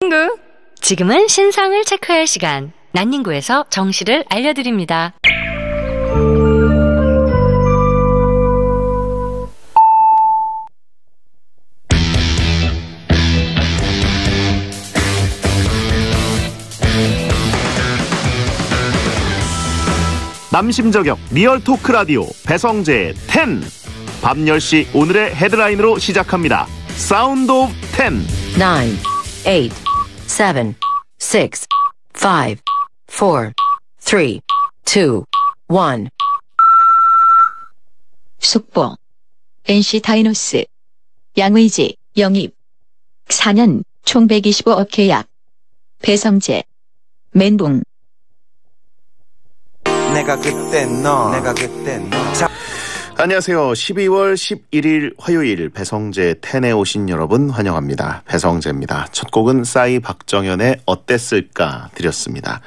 난닝구. 지금은 신상을 체크할 시간. 난닝구에서 정시를 알려드립니다. 남심저격 리얼 토크 라디오 배성재 10. 밤 10시 오늘의 헤드라인으로 시작합니다. sound of 10. 9, 8, 7, 6, 5, 4, 3, 2, 1. 속보. NC 다이노스. 양의지 영입. 4년 총 125억 계약. 배성재. 멘붕. 내가 그때 너 내가 그때 너. 자, 안녕하세요. 12월 11일 화요일 배성재 10에 오신 여러분 환영합니다. 배성재입니다. 첫 곡은 싸이 박정현의 어땠을까 드렸습니다.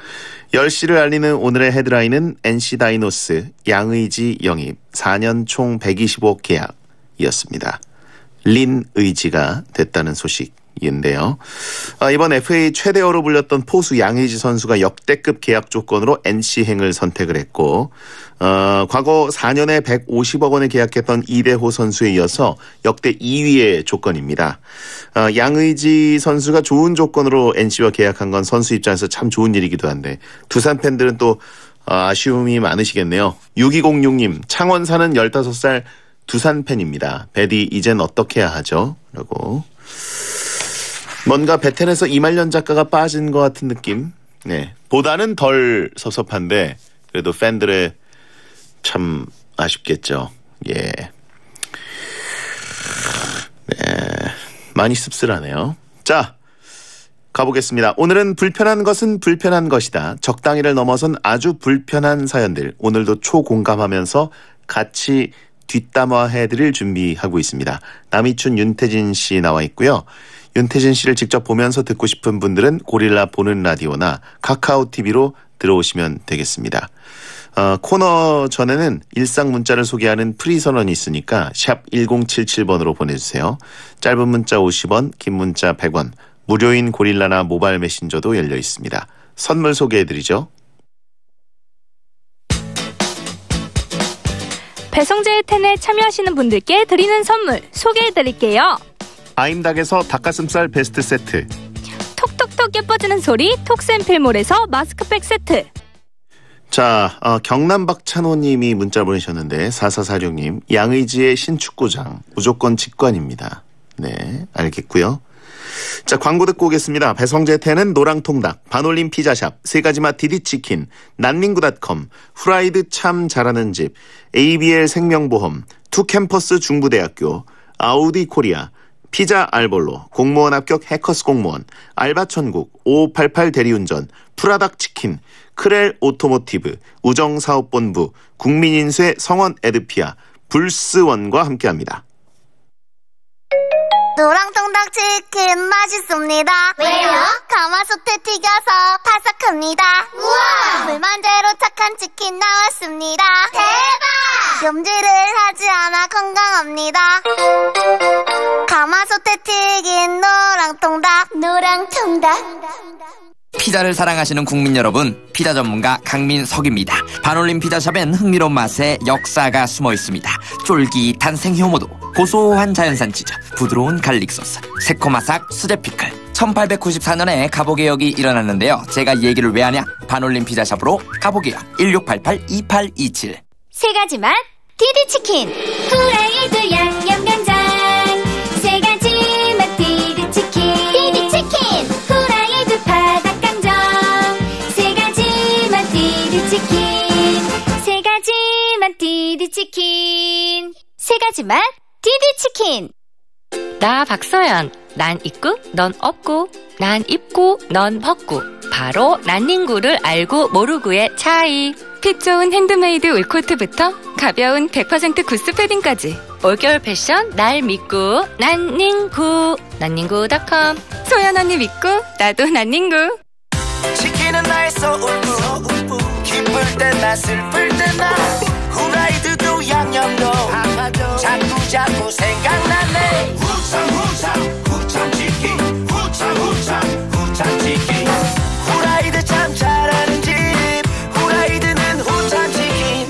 10시를 알리는 오늘의 헤드라인은 NC 다이노스 양의지 영입 4년 총 125억 계약이었습니다. 린 의지가 됐다는 소식 인데요. 아, 이번 FA 최대어로 불렸던 포수 양의지 선수가 역대급 계약 조건으로 NC행을 선택을 했고 어, 과거 4년에 150억 원에 계약했던 이대호 선수에 이어서 역대 2위의 조건입니다. 어, 양의지 선수가 좋은 조건으로 NC와 계약한 건 선수 입장에서 참 좋은 일이기도 한데 두산 팬들은 또 어, 아쉬움이 많으시겠네요. 6206님 창원 사는 15살 두산 팬입니다. 베디 이젠 어떻게 해야 하죠? 라고 뭔가 베텐에서 이말년 작가가 빠진 것 같은 느낌. 네. 보다는 덜 섭섭한데 그래도 팬들의 참 아쉽겠죠. 예. 네. 많이 씁쓸하네요. 자, 가보겠습니다. 오늘은 불편한 것은 불편한 것이다. 적당히를 넘어선 아주 불편한 사연들. 오늘도 초공감하면서 같이 뒷담화해드릴 준비하고 있습니다. 나미춘 윤태진 씨 나와 있고요. 윤태진 씨를 직접 보면서 듣고 싶은 분들은 고릴라 보는 라디오나 카카오 TV로 들어오시면 되겠습니다. 어, 코너 전에는 일상 문자를 소개하는 프리 선언이 있으니까 샵 1077번으로 보내주세요. 짧은 문자 50원, 긴 문자 100원, 무료인 고릴라나 모바일 메신저도 열려 있습니다. 선물 소개해드리죠. 배성재의 텐에 참여하시는 분들께 드리는 선물 소개해드릴게요. 아임닭에서 닭가슴살 베스트 세트, 톡톡톡 예뻐지는 소리 톡센필몰에서 마스크팩 세트. 자, 어, 경남 박찬호님이 문자 보내셨는데 4446님 양의지의 신축구장 무조건 직관입니다. 네, 알겠고요. 자, 광고 듣고 오겠습니다. 배성재 텐은 노랑통닭, 반올림 피자샵, 세 가지 맛 디디치킨, 난닝구닷컴, 후라이드 참 잘하는 집, ABL 생명보험, 투 캠퍼스 중부대학교, 아우디 코리아, 피자 알볼로, 공무원 합격 해커스 공무원, 알바천국, 5588 대리운전, 푸라닭 치킨, 크렐 오토모티브, 우정사업본부, 국민인쇄 성원 애드피아, 불스원과 함께합니다. 노랑통닭 치킨 맛있습니다. 왜요? 가마솥에 튀겨서 바삭합니다. 우와! 불만대로 착한 치킨 나왔습니다. 대박! 염지를 하지 않아 건강합니다. 가마솥에 튀긴 노랑통닭. 노랑통닭. 피자를 사랑하시는 국민 여러분, 피자 전문가 강민석입니다. 반올림 피자샵엔 흥미로운 맛의 역사가 숨어 있습니다. 쫄깃한 생효모 도우, 고소한 자연산 치즈, 부드러운 갈릭 소스, 새콤아삭 수제 피클. 1894년에 갑오개혁이 일어났는데요. 제가 얘기를 왜 하냐? 반올림 피자샵으로 갑오개혁 1688-2827. 세 가지 맛 디디치킨. 후라이드 양념 디디치킨. 세 가지 맛 디디치킨. 나 박서연. 난 있고 넌 없고 난 입고 넌 벗고. 바로 난닝구를 알고 모르고의 차이. 핏 좋은 핸드메이드 울코트부터 가벼운 100% 구스 패딩까지. 올겨울 패션 날 믿고 난닝구. 난닝구닷컴. 소연 언니 믿고 나도 난닝구. 지키는 나의 소울푸 기쁠 때나 슬플 때나 후라이드도 양념도 아파도 자꾸 자꾸 생각나네. 후참 후참 후참 치킨 후참 후참 후참 치킨. 후라이드 참 잘하는 집 후라이드는 후참 치킨.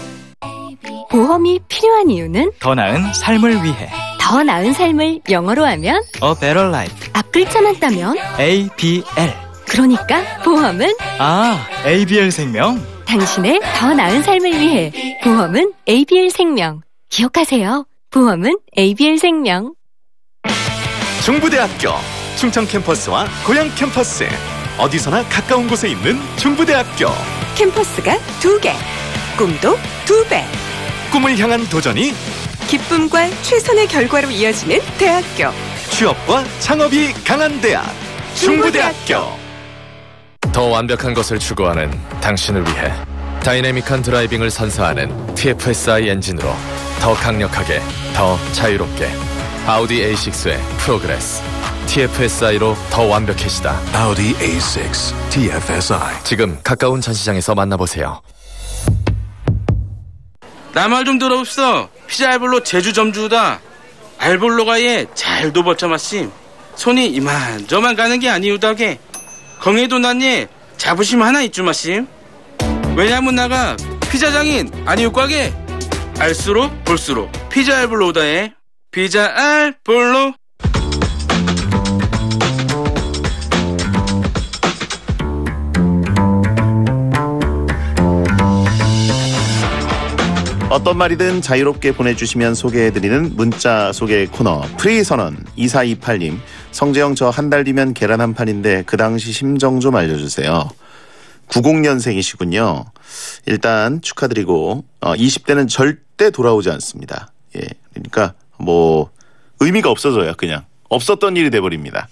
보험이 필요한 이유는? 더 나은 삶을 위해. 더 나은 삶을 영어로 하면? A Better Life. 아, 앞글자만 따면? ABL 그러니까 보험은? 아 ABL 생명. 당신의 더 나은 삶을 위해 보험은 ABL 생명 기억하세요. 보험은 ABL 생명. 중부대학교 충청 캠퍼스와 고양 캠퍼스 어디서나 가까운 곳에 있는 중부대학교 캠퍼스가 두 개, 꿈도 두 배. 꿈을 향한 도전이 기쁨과 최선의 결과로 이어지는 대학교. 취업과 창업이 강한 대학 중부대학교 더 완벽한 것을 추구하는 당신을 위해 다이내믹한 드라이빙을 선사하는 TFSI 엔진으로 더 강력하게, 더 자유롭게 아우디 A6의 progress TFSI로 더 완벽해지다 Audi A6 TFSI. 지금 가까운 전시장에서 만나보세요 나 말 좀 들어봅시다. 피자 알볼로 제주 점주다. 알볼로가 얘잘 도버쳐 마심. 손이 이만저만 가는 게 아니우다게. 건해도 난예 자부심 하나 있죠 마심. 왜냐면 나가 피자 장인 아니우과게. 알수록 볼수록 피자 알볼로다에 피자 알볼로. 어떤 말이든 자유롭게 보내주시면 소개해드리는 문자 소개 코너. 프리선언 2428님. 성재형 저 한 달 뒤면 계란 한 판인데 그 당시 심정 좀 알려주세요. 90년생이시군요. 일단 축하드리고 어, 20대는 절대 돌아오지 않습니다. 예 그러니까 뭐 의미가 없어져요 그냥. 없었던 일이 돼버립니다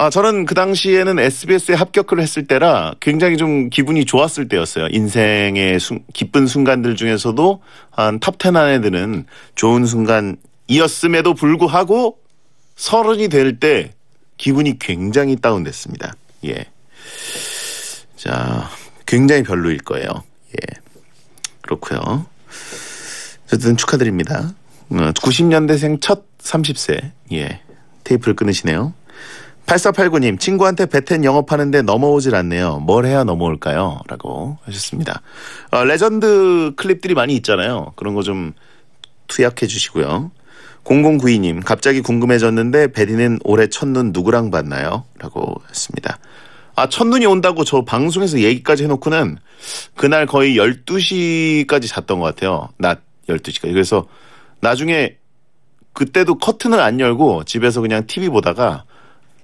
아, 저는 그 당시에는 SBS에 합격을 했을 때라 굉장히 좀 기분이 좋았을 때였어요. 인생의 순, 기쁜 순간들 중에서도 한 탑10 안에 드는 좋은 순간이었음에도 불구하고 서른이 될 때 기분이 굉장히 다운됐습니다. 예. 자, 굉장히 별로일 거예요. 예. 그렇고요. 어쨌든 축하드립니다. 90년대생 첫 30세. 예. 테이프를 끊으시네요. 8489님, 친구한테 베텐 영업하는데 넘어오질 않네요. 뭘 해야 넘어올까요? 라고 하셨습니다. 어, 레전드 클립들이 많이 있잖아요. 그런 거 좀 투약해 주시고요. 0092님, 갑자기 궁금해졌는데 베디는 올해 첫눈 누구랑 봤나요? 라고 했습니다. 아, 첫눈이 온다고 저 방송에서 얘기까지 해놓고는 그날 거의 12시까지 잤던 것 같아요. 낮 12시까지. 그래서 나중에 그때도 커튼을 안 열고 집에서 그냥 TV 보다가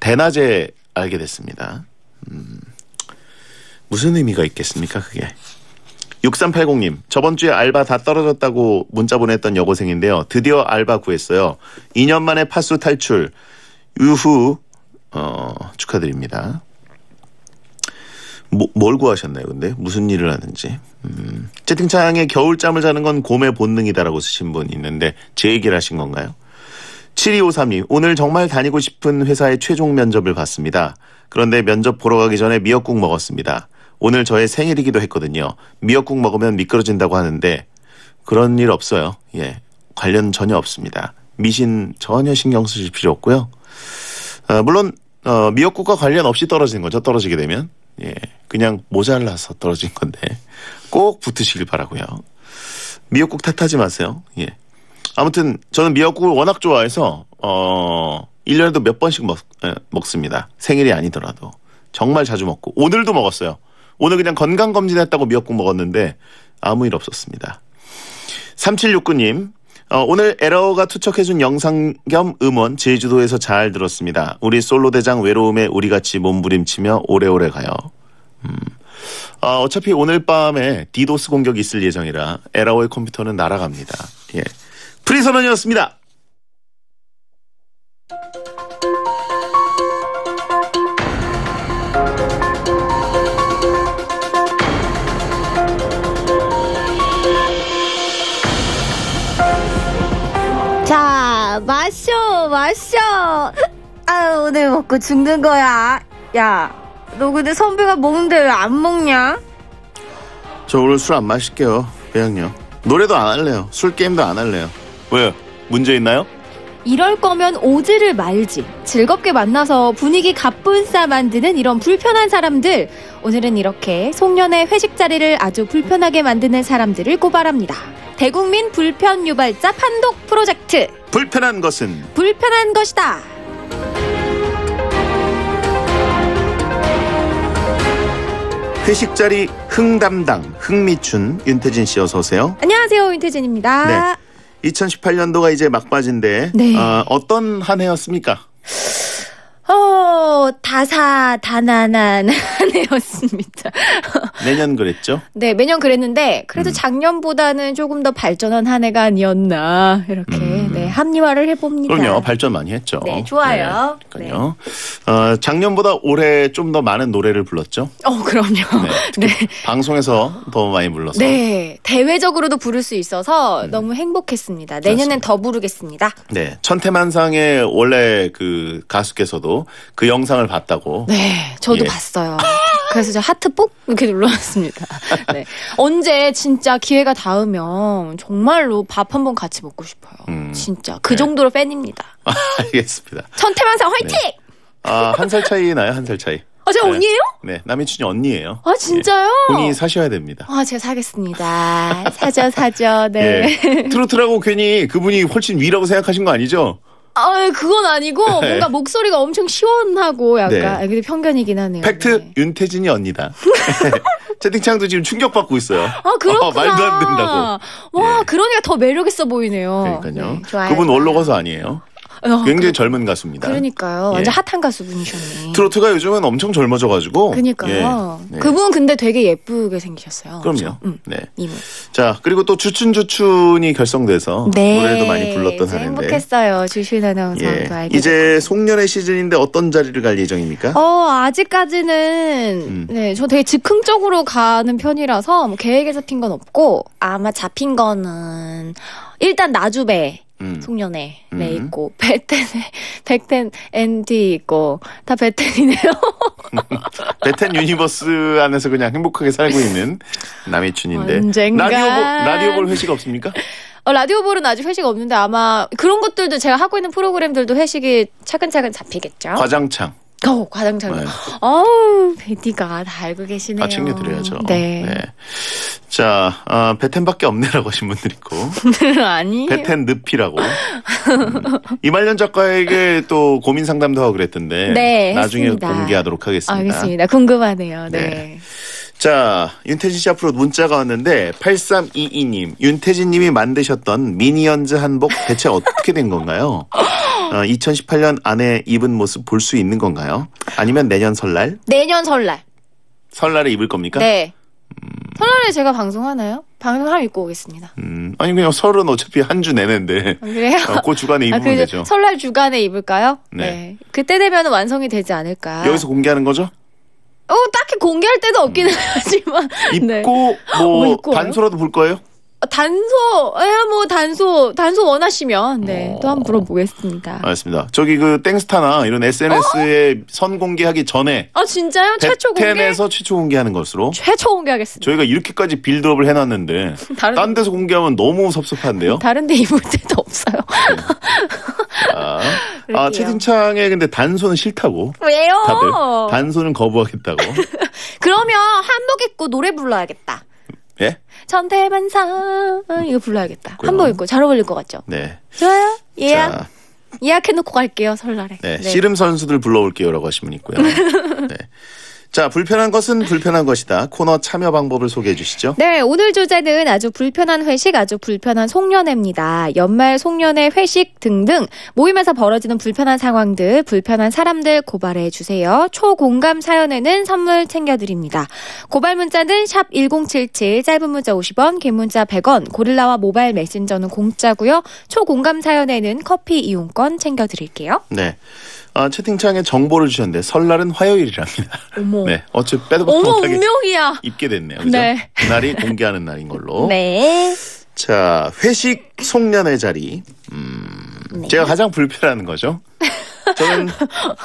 대낮에 알게 됐습니다. 음, 무슨 의미가 있겠습니까, 그게? 6380님, 저번 주에 알바 다 떨어졌다고 문자 보냈던 여고생인데요. 드디어 알바 구했어요. 2년 만에 파수 탈출. 유후, 어, 축하드립니다. 뭐, 뭘 구하셨나요, 근데? 무슨 일을 하는지. 음, 채팅창에 겨울잠을 자는 건 곰의 본능이다라고 쓰신 분 있는데, 제 얘기를 하신 건가요? 7253님, 오늘 정말 다니고 싶은 회사의 최종 면접을 봤습니다. 그런데 면접 보러 가기 전에 미역국 먹었습니다. 오늘 저의 생일이기도 했거든요. 미역국 먹으면 미끄러진다고 하는데, 그런 일 없어요. 예. 관련 전혀 없습니다. 미신 전혀 신경 쓰실 필요 없고요. 어, 물론, 어, 미역국과 관련 없이 떨어지는 거죠. 떨어지게 되면. 예. 그냥 모자라서 떨어진 건데, 꼭 붙으시길 바라고요 미역국 탓하지 마세요. 예. 아무튼 저는 미역국을 워낙 좋아해서 어 1년에도 몇 번씩 먹, 예, 먹습니다. 생일이 아니더라도. 정말 자주 먹고 오늘도 먹었어요. 오늘 그냥 건강 검진했다고 미역국 먹었는데 아무 일 없었습니다. 3769님 어, 오늘 에러가 투척해준 영상 겸 음원 제주도에서 잘 들었습니다. 우리 솔로 대장 외로움에 우리 같이 몸부림치며 오래오래 가요. 음. 어, 어차피 오늘 밤에 디도스 공격이 있을 예정이라 에라오의 컴퓨터는 날아갑니다. 예. 프리선언이었습니다. 자, 마셔, 마셔. 아, 오늘 먹고 죽는 거야. 야, 너 근데 선배가 먹는데 왜 안 먹냐? 저 오늘 술 안 마실게요. 그냥요. 노래도 안 할래요. 술 게임도 안 할래요. 왜요? 문제 있나요? 이럴 거면 오지를 말지. 즐겁게 만나서 분위기 가뿐싸 만드는 이런 불편한 사람들. 오늘은 이렇게 송년회 회식 자리를 아주 불편하게 만드는 사람들을 고발합니다. 대국민 불편 유발자 판독 프로젝트. 불편한 것은 불편한 것이다. 회식 자리 흥담당 흥미춘 윤태진 씨 어서 오세요. 안녕하세요. 윤태진입니다. 네. 2018년도가 이제 막바지인데 네. 어, 어떤 한 해였습니까? 어, 다사다난한 한 해였습니다. 내년 그랬죠? 네, 매년 그랬는데 음. 그래도 작년보다는 조금 더 발전한 한 해가 아니었나 이렇게 네, 합리화를 해봅니다. 음. 그럼요 발전 많이 했죠. 네, 좋아요. 네, 그러니까요. 어, 작년보다 올해 좀 더 많은 노래를 불렀죠. 어, 그럼요. 네. 방송에서 더 많이 불러서. 네, 대외적으로도 부를 수 있어서 음. 너무 행복했습니다. 내년엔 더 부르겠습니다. 네, 천태만상의 원래 그 가수께서도 그 영상을 봤다고. 네, 저도 예. 봤어요. 그래서 저 하트 뽁 이렇게 눌러놨습니다. 네. 언제 진짜 기회가 닿으면 정말로 밥 한 번 같이 먹고 싶어요. 음. 진짜 그 네. 정도로 팬입니다. 알겠습니다. 천태만상 화이팅! 아, 한 살 차이 나요, 한 살 차이. 아, 제가 네. 언니예요? 네, 남이춘이 언니예요. 아, 진짜요? 본인이 사셔야 됩니다. 아, 제가 사겠습니다. 사죠, 사죠. 네. 예. 트로트라고 괜히 그분이 훨씬 위라고 생각하신 거 아니죠? 아, 그건 아니고 네. 뭔가 목소리가 엄청 시원하고 약간 네. 아, 근데 편견이긴 하네요. 팩트 윤태진이 언니다. 채팅창도 지금 충격받고 있어요. 아, 그렇구나. 어, 말도 안 된다고. 와, 그러니까 더 매력 있어 보이네요. 그러니까요. 네. 그분 원로 가수 아니에요. 어, 굉장히 젊은 가수입니다. 그러니까요. 예. 완전 핫한 가수분이셨네. 트로트가 요즘은 엄청 젊어져가지고. 그러니까요. 예. 네. 그분 근데 되게 예쁘게 생기셨어요. 그럼요. 음, 네. 이분. 자 그리고 또 주춘주춘이 결성돼서 네. 노래도 많이 불렀던 하는데. 행복했어요. 주신 아나운서도 예. 알게 이제 송년회 시즌인데 어떤 자리를 갈 예정입니까? 어, 아직까지는, 음. 네, 저 되게 즉흥적으로 가는 편이라서, 뭐, 계획에 잡힌 건 없고, 아마 잡힌 거는, 일단 나주배, 음. 송년회, 음. 네, 있고, 베텐에, 베텐 MT 있고, 다 베텐이네요. 베텐 유니버스 안에서 그냥 행복하게 살고 있는 나미춘인데. 언젠간. 라디오 볼, 라디오 볼 회식 없습니까? 어, 라디오 볼은 아직 회식 없는데, 아마, 그런 것들도 제가 하고 있는 프로그램들도 회식이 차근차근 잡히겠죠? 과장창. 어, 과장창. 네. 어우, 베디가 다 알고 계시네요. 아, 챙겨드려야죠. 네. 자, 아, 베텐밖에 없네라고 하신 분들 있고. 아니에요. 베텐 늪이라고. 음. 이말년 작가에게 또 고민 상담도 하고 그랬던데. 네, 나중에 했습니다. 공개하도록 하겠습니다. 알겠습니다. 궁금하네요. 네. 네. 자, 윤태진 씨 앞으로 문자가 왔는데 8322님, 윤태진 님이 만드셨던 미니언즈 한복 대체 어떻게 된 건가요? 어, 2018년 안에 입은 모습 볼 수 있는 건가요? 아니면 내년 설날? 내년 설날. 설날에 입을 겁니까? 네. 설날에 제가 방송하나요? 방송하면 입고 오겠습니다. 음, 아니 그냥 설은 어차피 한 주 내내인데 아, 그래요? 어, 그 주간에 입으면 그래도 되죠. 설날 주간에 입을까요? 네. 그때 되면 완성이 되지 않을까. 여기서 공개하는 거죠? 어, 딱히 공개할 때도 없기는 하지만. 네. 입고 뭐 어, 입고 와요? 단소라도 볼 거예요? 어, 단소, 에, 뭐, 단소, 단소 원하시면, 네, 또 어. 한번 물어보겠습니다. 알겠습니다. 저기 그 땡스타나 이런 SNS에 선 공개하기 전에 아, 진짜요? 최초 공개? 베텐에서 최초 공개하는 것으로 최초 공개하겠습니다. 저희가 이렇게까지 빌드업을 해놨는데 다른- 딴 데서 공개하면 너무 섭섭한데요. 다른데 입을 때도 없어요. 아, 그럴게요. 아 채팅창에 근데 단소는 싫다고. 왜요? 다들 단소는 거부하겠다고. 그러면 한복 입고 노래 불러야겠다. 예? 전태반사 이거 불러야겠다. 한복 입고 잘 어울릴 것 같죠? 네. 좋아요. 예약 자, 예약해놓고 갈게요 설날에. 네. 씨름 선수들 불러올게요라고 분 있고요. 네. 자, 불편한 것은 불편한 것이다. 코너 참여 방법을 소개해 주시죠. 네, 오늘 주제는 아주 불편한 회식, 아주 불편한 송년회입니다. 연말 송년회 회식 등등 모임에서 벌어지는 불편한 상황들, 불편한 사람들 고발해 주세요. 초공감 사연에는 선물 챙겨 드립니다. 고발 문자는 샵 1077, 짧은 문자 50원, 긴 문자 100원, 고릴라와 모바일 메신저는 공짜고요. 초공감 사연에는 커피 이용권 챙겨 드릴게요. 네. 아, 채팅창에 정보를 주셨는데 설날은 화요일이랍니다. 어머. 네. 어째 빼도 박도 어머, 못하게 운명이야. 입게 됐네요. 그죠? 네. 그날이 공개하는 날인 걸로. 네. 자, 회식 송년회 자리. 음, 네. 제가 가장 불편한 거죠. 저는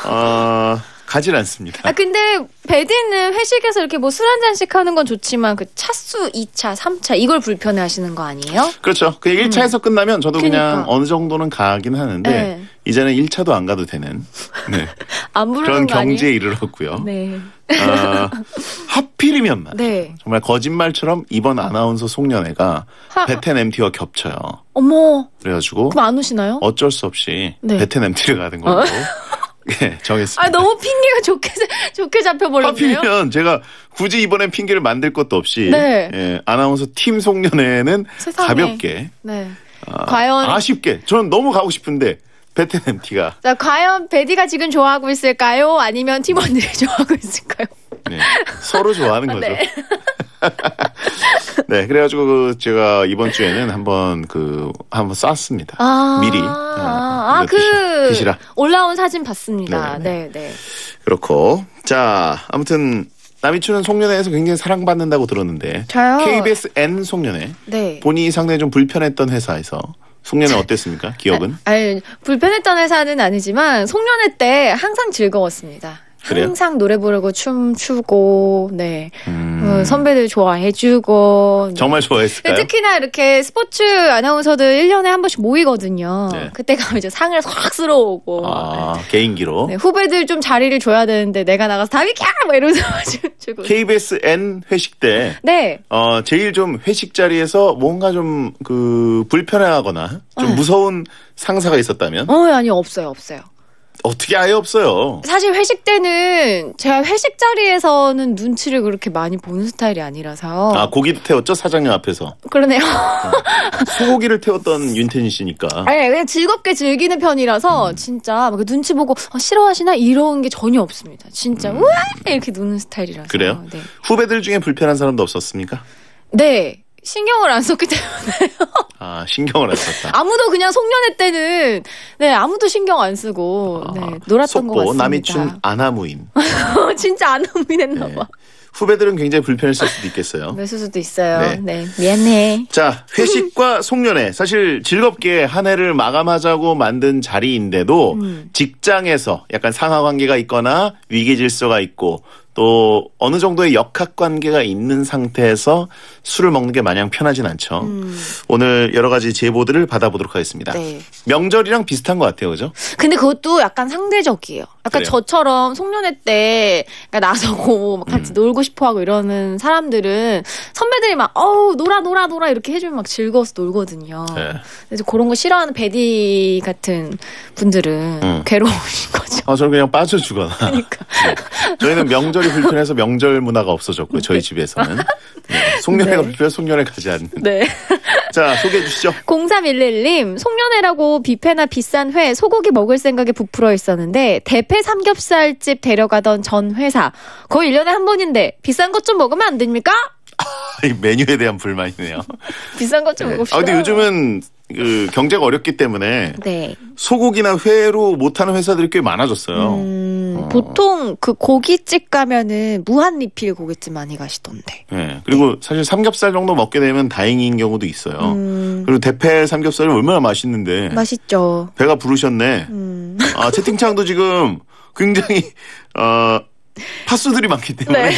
어, 가질 않습니다. 아 근데 베디는 회식에서 이렇게 뭐 술 한 잔씩 하는 건 좋지만 그 차수 2차, 3차 이걸 불편해 하시는 거 아니에요? 그렇죠. 그냥 1차에서 끝나면 저도 그냥 음. 그러니까. 어느 정도는 가긴 하는데 네. 이제는 1차도 안 가도 되는 네. 안 그런? 경지에 이르렀고요. 네. 아, 하필이면만 네. 정말 거짓말처럼 이번 아나운서 송년회가 하- 베텐 MT와 겹쳐요. 어머. 그래가지고 그럼 안 오시나요? 어쩔 수 없이 네. 베텐 MT를 가는 걸로 어? 예, 정했습니다. 아 너무 핑계가 좋게 좋게 잡혀버렸네요. 하필이면 제가 굳이 이번엔 핑계를 만들 것도 없이 네. 예, 아나운서 팀 송년회는 세상에. 가볍게 네. 아, 과연- 아쉽게 저는 너무 가고 싶은데 베텐 MT가 자, 과연 베디가 지금 좋아하고 있을까요? 아니면 팀원들이 좋아하고 있을까요? 네, 서로 좋아하는 거죠. 네. 네, 그래가지고 그 제가 이번 주에는 한번 그 한번 쐈습니다. 아, 미리. 아, 어, 이거 그 드시-. 올라온 사진 봤습니다. 네, 네, 네. 그렇고 자 아무튼 남이춘은 송년회에서 굉장히 사랑받는다고 들었는데 저요? KBS N 송년회 네. 본인이 상당히 좀 불편했던 회사에서 송년회 어땠습니까? 기억은? 아니, 불편했던 회사는 아니지만 송년회 때 항상 즐거웠습니다. 그래요? 항상 노래 부르고 춤 추고, 네. 음, 어, 선배들 좋아해주고. 네. 정말 좋아했을까요? 특히나 이렇게 스포츠 아나운서들 1년에 한 번씩 모이거든요. 네. 그때 가면 이제 상을 확 쓸어오고. 아 개인기로 네, 후배들 좀 자리를 줘야 되는데 내가 나가서 다 비켜! 막 이러면서 주고. KBS N 회식 때 네. 어, 제일 좀 회식 자리에서 뭔가 좀 그 불편해하거나 좀 무서운 상사가 있었다면 어, 아니, 없어요, 없어요. 어떻게 아예 없어요. 사실 회식 때는 제가 회식 자리에서는 눈치를 그렇게 많이 보는 스타일이 아니라서. 아 고기도 태웠죠 사장님 앞에서 그러네요. 소고기를 태웠던 윤태진 씨니까. 아니, 그냥 즐겁게 즐기는 음. 편이라서 진짜 막 눈치 보고 어, 싫어하시나 이런 게 전혀 없습니다. 진짜 우와 이렇게 노는 스타일이라서. 음. 그래요? 네. 후배들 중에 불편한 사람도 없었습니까? 네. 신경을 안 썼기 때문에 아 신경을 안 썼다. 아무도 그냥 송년회 때는 네 아무도 신경 안 쓰고 네, 놀았던 것 아, 속보 같습니다. 남이 춘 아나무인. 진짜 안 흥미냈나 봐. 후배들은 굉장히 불편했을 수도 있겠어요. 네, 수도 있어요. 네. 네. 미안해. 자, 회식과 송년회. 사실 즐겁게 한 해를 마감하자고 만든 자리인데도 음. 직장에서 약간 상하 관계가 있거나 위계 질서가 있고 또 어느 정도의 역학 관계가 있는 상태에서 술을 먹는 게 마냥 편하진 않죠. 오늘 여러 가지 제보들을 받아보도록 하겠습니다. 음. 네. 명절이랑 비슷한 것 같아요, 그죠? 근데 그것도 약간 상대적이에요. 약간 그래요? 저처럼 송년회 때 나서고 막 음. 같이 놀고 싶어하고 이러는 사람들은 선배들이 막 어우 놀아 놀아 놀아 이렇게 해주면 막 즐거워서 놀거든요. 네. 그래서 그런 거 싫어하는 베디 같은 분들은 음. 괴로우신 거죠. 아, 저는 그냥 빠져 주거나. 그러니까. 네. 저희는 명절이 불편해서 명절 문화가 없어졌고요, 저희 집에서는. 네. 송년회가 네. 불편해서 송년회 가지 않는. 네. 자, 소개해 주시죠. 0311님, 송년회라고 뷔페나 비싼 회, 소고기 먹을 생각에 부풀어 있었는데, 대패 삼겹살집 데려가던 전 회사. 거의 1년에 한 번인데, 비싼 것 좀 먹으면 안 됩니까? 이 메뉴에 대한 불만이네요. 비싼 것좀 네. 먹읍시다. 아, 근데 요즘은 그 경제가 어렵기 때문에 네. 소고기나 회로 못하는 회사들이 꽤 많아졌어요. 음, 보통 그 고깃집 가면은 무한 리필 고깃집 많이 가시던데. 네. 그리고 사실 삼겹살 정도 먹게 되면 다행인 경우도 있어요. 음, 그리고 대패 삼겹살이 얼마나 맛있는데 맛있죠. 배가 부르셨네. 음. 아, 채팅창도 지금 굉장히 어 파수들이 많기 때문에 네.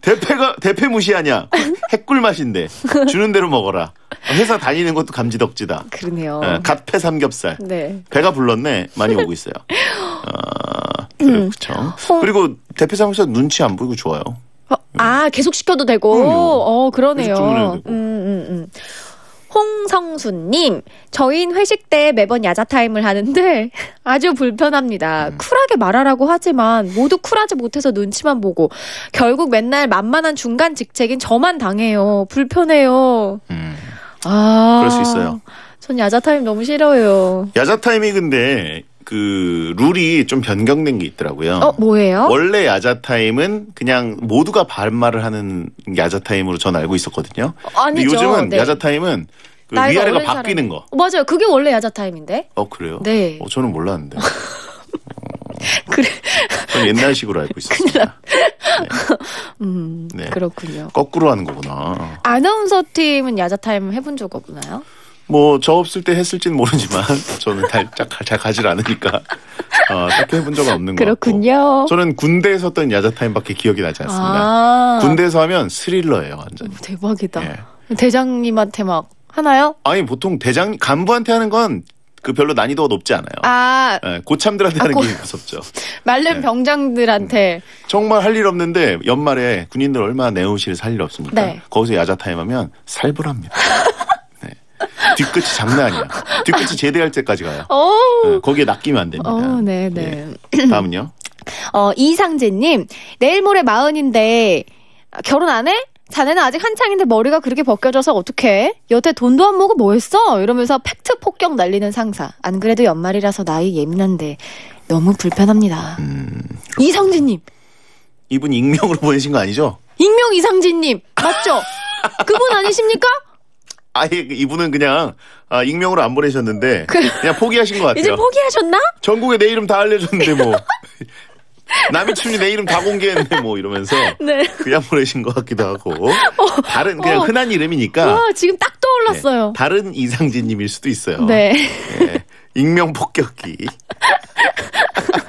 대패가 대패 무시하냐? 핵꿀 맛인데 주는 대로 먹어라. 회사 다니는 것도 감지덕지다. 그러네요. 예, 갓패 삼겹살. 네. 배가 불렀네. 많이 오고 있어요. 아, 그렇죠. 그리고 대패 삼겹살 눈치 안 보이고 좋아요. 어, 아, 계속 시켜도 되고. 어, 그러네요. 계속 주문해도 음, 되고. 음, 음. 홍성수님, 저희는 회식 때 매번 야자 타임을 하는데 아주 불편합니다. 음. 쿨하게 말하라고 하지만 모두 쿨하지 못해서 눈치만 보고 결국 맨날 만만한 중간 직책인 저만 당해요. 불편해요. 아, 음. 그럴 수 있어요. 전 야자 타임 너무 싫어요. 야자 타임이 근데 그 룰이 좀 변경된 게 있더라고요. 어, 뭐예요? 원래 야자 타임은 그냥 모두가 반말을 하는 야자 타임으로 전 알고 있었거든요. 아니죠. 요즘은 네. 야자 타임은 그 위아래가 바뀌는 사람이- 거. 어, 맞아요. 그게 원래 야자 타임인데. 어 그래요? 네. 어, 저는 몰랐는데. 그래. 전 옛날식으로 알고 있었습니다. 음, 네. 그렇군요. 거꾸로 하는 거구나. 아나운서 팀은 야자 타임 해본 적 없나요? 뭐 저 없을 때 했을지는 모르지만 저는 잘, 잘, 잘 가질 않으니까 어, 딱히 해본 적은 없는 것 같고 그렇군요. 저는 군대에서 했던 야자타임밖에 기억이 나지 않습니다. 아. 군대에서 하면 스릴러예요 완전. 대박이다. 예. 대장님한테 막 하나요? 아니 보통 대장 간부한테 하는 건 그 별로 난이도가 높지 않아요. 아 예, 고참들한테 아, 하는 고- 게 무섭죠. 마른 병장들한테 정말 할 일 없는데 연말에 군인들 얼마나 내오실 살일 없습니까? 네. 거기서 야자타임 하면 살벌합니다. 네. 뒤끝이 장난 아니야. 뒤끝이 제대할 때까지 가요. 어. 네, 거기에 낚이면 안 됩니다. 어, 네, 네. 다음은요? 어, 이상재님, 내일 모레 마흔인데, 결혼 안 해? 자네는 아직 한창인데 머리가 그렇게 벗겨져서 어떡해? 여태 돈도 안 모고 뭐 했어? 이러면서 팩트 폭격 날리는 상사. 안 그래도 연말이라서 나이 예민한데, 너무 불편합니다. 음. 이상진님, 이분 익명으로 보내신 거 아니죠? 익명 이상진님, 맞죠? 그분 아니십니까? 아예 이분은 그냥 아, 익명으로 안 보내셨는데 그냥 포기하신 것 같아요. 이제 포기하셨나? 전국에 내 이름 다 알려줬는데 뭐 남이춘이 내 이름 다 공개했네 뭐 이러면서 네. 그냥 보내신 것 같기도 하고 다른 그냥 어. 흔한 이름이니까 와, 지금 딱 떠올랐어요. 다른 이상진님일 수도 있어요. 네. 네. 익명 폭격기.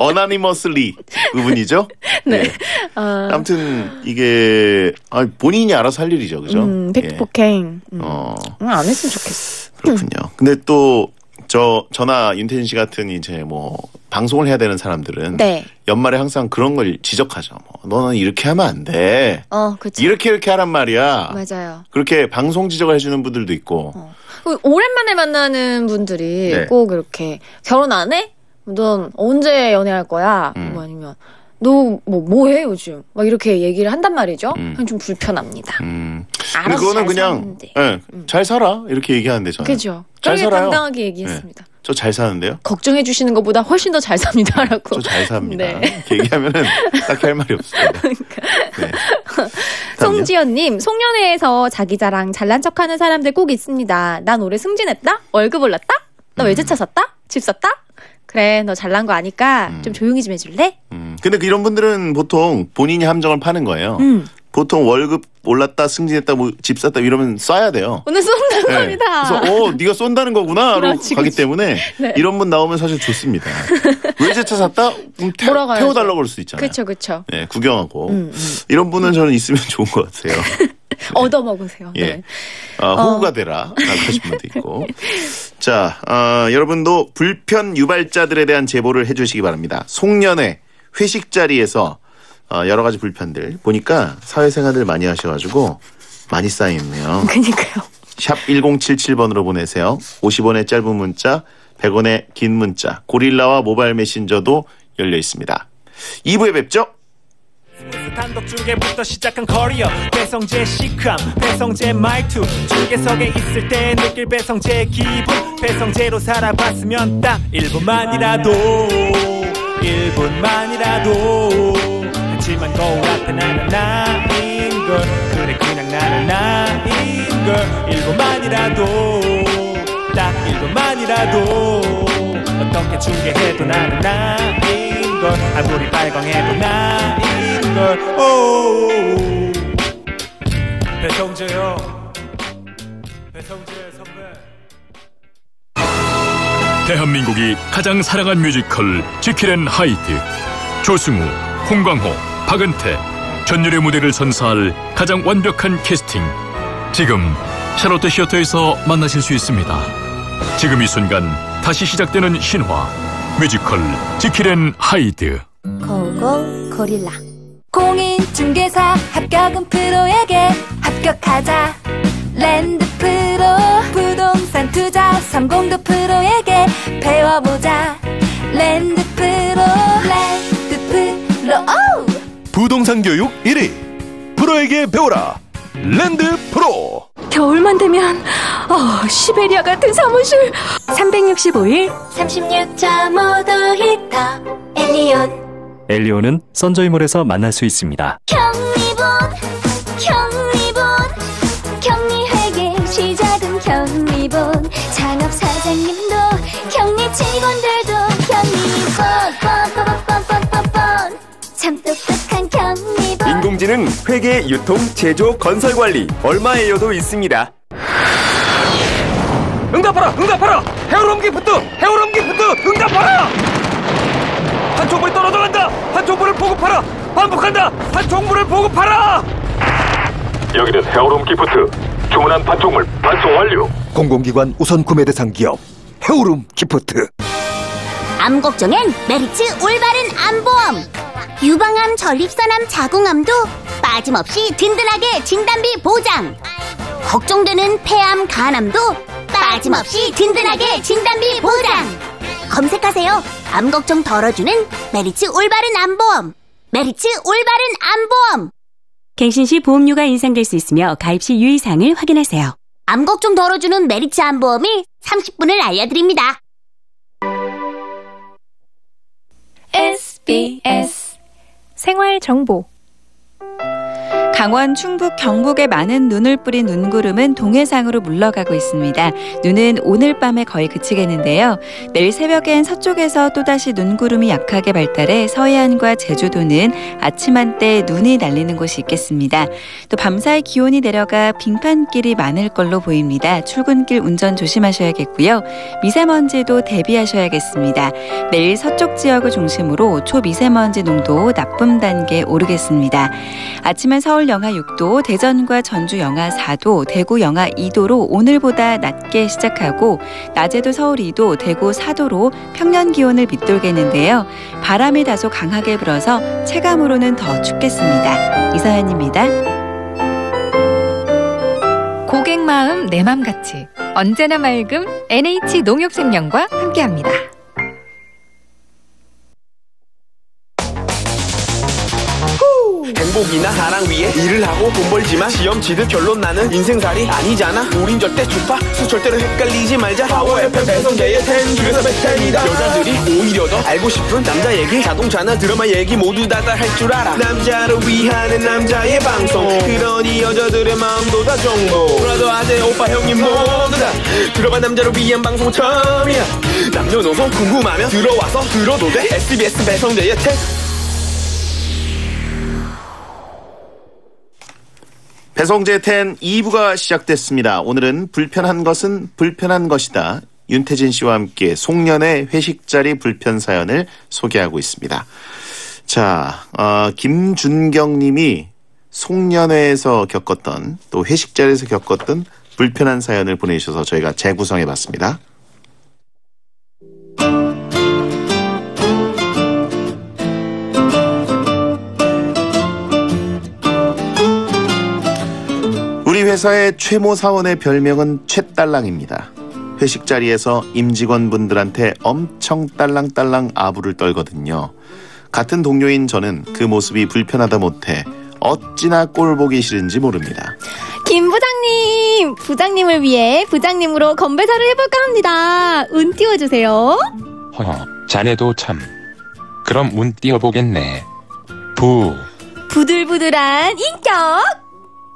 어나니머슬리 그분이죠? 네. 아, 아무튼 이게 아, 본인이 알아서 할 일이죠, 그죠? 음, 예. 팩트 폭행. 음. 어, 음, 안 했으면 좋겠어. 그렇군요. 근데 또 저 저나 윤태진 씨 같은 이제 뭐 방송을 해야 되는 사람들은 네. 연말에 항상 그런 걸 지적하죠. 뭐 너는 이렇게 하면 안 돼. 어, 그쵸. 이렇게 이렇게 하란 말이야. 맞아요. 그렇게 방송 지적을 해주는 분들도 있고. 그 오랜만에 만나는 분들이 네. 꼭 이렇게 결혼 안 해? 넌 언제 연애할 거야? 음. 뭐 아니면 너 뭐 뭐해 요즘? 막 이렇게 얘기를 한단 말이죠. 음. 그냥 좀 불편합니다. 음. 알아서 그거는 잘 그냥. 예, 잘 살아 이렇게 얘기하는데 저는. 그죠? 잘 살아요. 당당하게 얘기했습니다. 저잘 사는데요. 걱정해 주시는 것보다 훨씬 더 잘 삽니다라고. 저 잘 삽니다. 네. 이렇게 얘기하면은 딱히 할 말이 없습니다. 네. 다음요? 송지연님, 송년회에서 자기 자랑 잘난 척하는 사람들 꼭 있습니다. 난 올해 승진했다? 월급 올랐다? 너 음. 외제차 샀다? 집 샀다? 그래, 너 잘난 거 아니까 좀 조용히 좀 해줄래? 음. 근데 그 이런 분들은 보통 본인이 함정을 파는 거예요. 음. 보통 월급 올랐다, 승진했다, 뭐 집 샀다 이러면 쏴야 돼요. 오늘 쏜다는 네. 겁니다. 그래서 어, 네가 쏜다는 거구나로 그렇지, 가기 그렇지. 때문에 네. 이런 분 나오면 사실 좋습니다. 외제차 샀다? 그럼 태, 몰아가야죠. 태워달라고 그럴 수 있잖아요. 그쵸, 그쵸. 네, 구경하고 음, 이런 분은 저는 있으면 좋은 것 같아요. 얻어먹으세요. 예. 네. 어, 호구가 되라. 라고 하신 분도 있고. 자, 어, 여러분도 불편 유발자들에 대한 제보를 해주시기 바랍니다. 송년회 회식 자리에서 어, 여러 가지 불편들 보니까 사회생활들 많이 하셔가지고 많이 쌓여있네요. 그니까요. 샵 1077번으로 보내세요. 50원의 짧은 문자, 100원의 긴 문자, 고릴라와 모바일 메신저도 열려 있습니다. 2부에 뵙죠. 단독 중계부터 시작한 커리어. 배성재 시크함 배성재 말투. 중계석에 있을 때 느낄 배성재 기분. 배성재로 살아봤으면 딱 1분만이라도 1분만이라도. 하지만 거울 앞에 나는 나인걸. 그래 그냥 나는 나인걸. 1분만이라도 딱 1분만이라도. 어떻게 중계해도 나는 나인걸 아무리 발광해도 나인걸. 오. 배성재요. 배성재 선배. 대한민국이 가장 사랑한 뮤지컬 지킬앤하이드 조승우, 홍광호, 박은태. 전율의 무대를 선사할 가장 완벽한 캐스팅. 지금 샤롯데씨어터에서 만나실 수 있습니다. 지금 이 순간 다시 시작되는 신화 뮤지컬 지킬앤하이드. 고고 고릴라. 공인중개사 합격은 프로에게 합격하자. 랜드 프로 부동산 투자 성공도 프로에게 배워보자. 랜드 프로 랜드 프로. 오! 부동산 교육 1위. 프로에게 배워라 랜드 프로. 겨울만 되면 어, 시베리아 같은 사무실. 365일. 36.5도 히터 엘리온. 엘리오는 썬저이몰에서 만날 수 있습니다. 경리본 경리본. 격리회계 시작은 경리본. 창업 사장님도 격리 직원들 인공지능 회계 유통 제조 건설 관리 얼마에요도 있습니다. 응답하라! 응답하라! 헤어롬 기프트 헤어롬 기프트 응답하라! 판촉물이 떨어져 간다! 판촉물을 보급하라! 반복한다! 판촉물을 보급하라! 여기는 해오름 기프트. 주문한 판촉물 발송 완료. 공공기관 우선 구매 대상 기업 해오름 기프트. 암 걱정엔 메리츠 올바른 암보험 유방암 전립선암 자궁암도 빠짐없이 든든하게 진단비 보장. 걱정되는 폐암 간암도 빠짐없이 든든하게 진단비 보장. 검색하세요. 암 걱정 덜어주는 메리츠 올바른 암보험. 메리츠 올바른 암보험. 갱신 시 보험료가 인상될 수 있으며 가입 시 유의사항을 확인하세요. 암 걱정 덜어주는 메리츠 암보험이 30분을 알려드립니다. SBS 생활 정보 강원 충북 경북에 많은 눈을 뿌린 눈구름은 동해상으로 물러가고 있습니다. 눈은 오늘 밤에 거의 그치겠는데요. 내일 새벽엔 서쪽에서 또다시 눈구름이 약하게 발달해 서해안과 제주도는 아침 한때 눈이 날리는 곳이 있겠습니다. 또 밤사이 기온이 내려가 빙판길이 많을 걸로 보입니다. 출근길 운전 조심하셔야겠고요. 미세먼지도 대비하셔야겠습니다. 내일 서쪽 지역을 중심으로 초미세먼지 농도 나쁨 단계 오르겠습니다. 아침엔 서울 영하 6도, 대전과 전주 영하 4도, 대구 영하 2도로 오늘보다 낮게 시작하고 낮에도 서울 2도, 대구 4도로 평년 기온을 밑돌겠는데요. 바람이 다소 강하게 불어서 체감으로는 더 춥겠습니다. 이사연입니다. 고객 마음 내 맘 같이 언제나 맑음 NH 농협생명과 함께합니다. 행복이나 사랑 위해 일을 하고 돈 벌지만 시험 치듯 결론 나는 인생살이 아니잖아. 우린 절대 주파. 수 절대로 헷갈리지 말자. 파워 FM 배성재의 텐 중에서 베텐이다. 여자들이 오히려 더 알고 싶은 남자 얘기. 자동차나 드라마 얘기 모두 다 다 할 줄 알아. 남자를 위하는 남자의 방송. 그러니 여자들의 마음도 다 정보. 브라더 아재 오빠 형님 모두 다. 들어봐 남자를 위한 방송 처음이야. 남녀노소 궁금하면 들어와서 들어도 돼. SBS 배성재의 텐 배성재 텐 2부가 시작됐습니다. 오늘은 불편한 것은 불편한 것이다. 윤태진 씨와 함께 송년회 회식 자리 불편 사연을 소개하고 있습니다. 자, 어, 김준경 님이 송년회에서 겪었던 또 회식 자리에서 겪었던 불편한 사연을 보내주셔서 저희가 재구성해 봤습니다. 회사의 최모 사원의 별명은 최딸랑입니다. 회식 자리에서 임직원분들한테 엄청 딸랑딸랑 아부를 떨거든요. 같은 동료인 저는 그 모습이 불편하다 못해 어찌나 꼴 보기 싫은지 모릅니다. 김 부장님, 부장님을 위해 부장님으로 건배사를 해볼까 합니다. 운 띄워주세요. 허허, 자네도 참. 그럼 운 띄워보겠네. 부, 부들부들한 인격,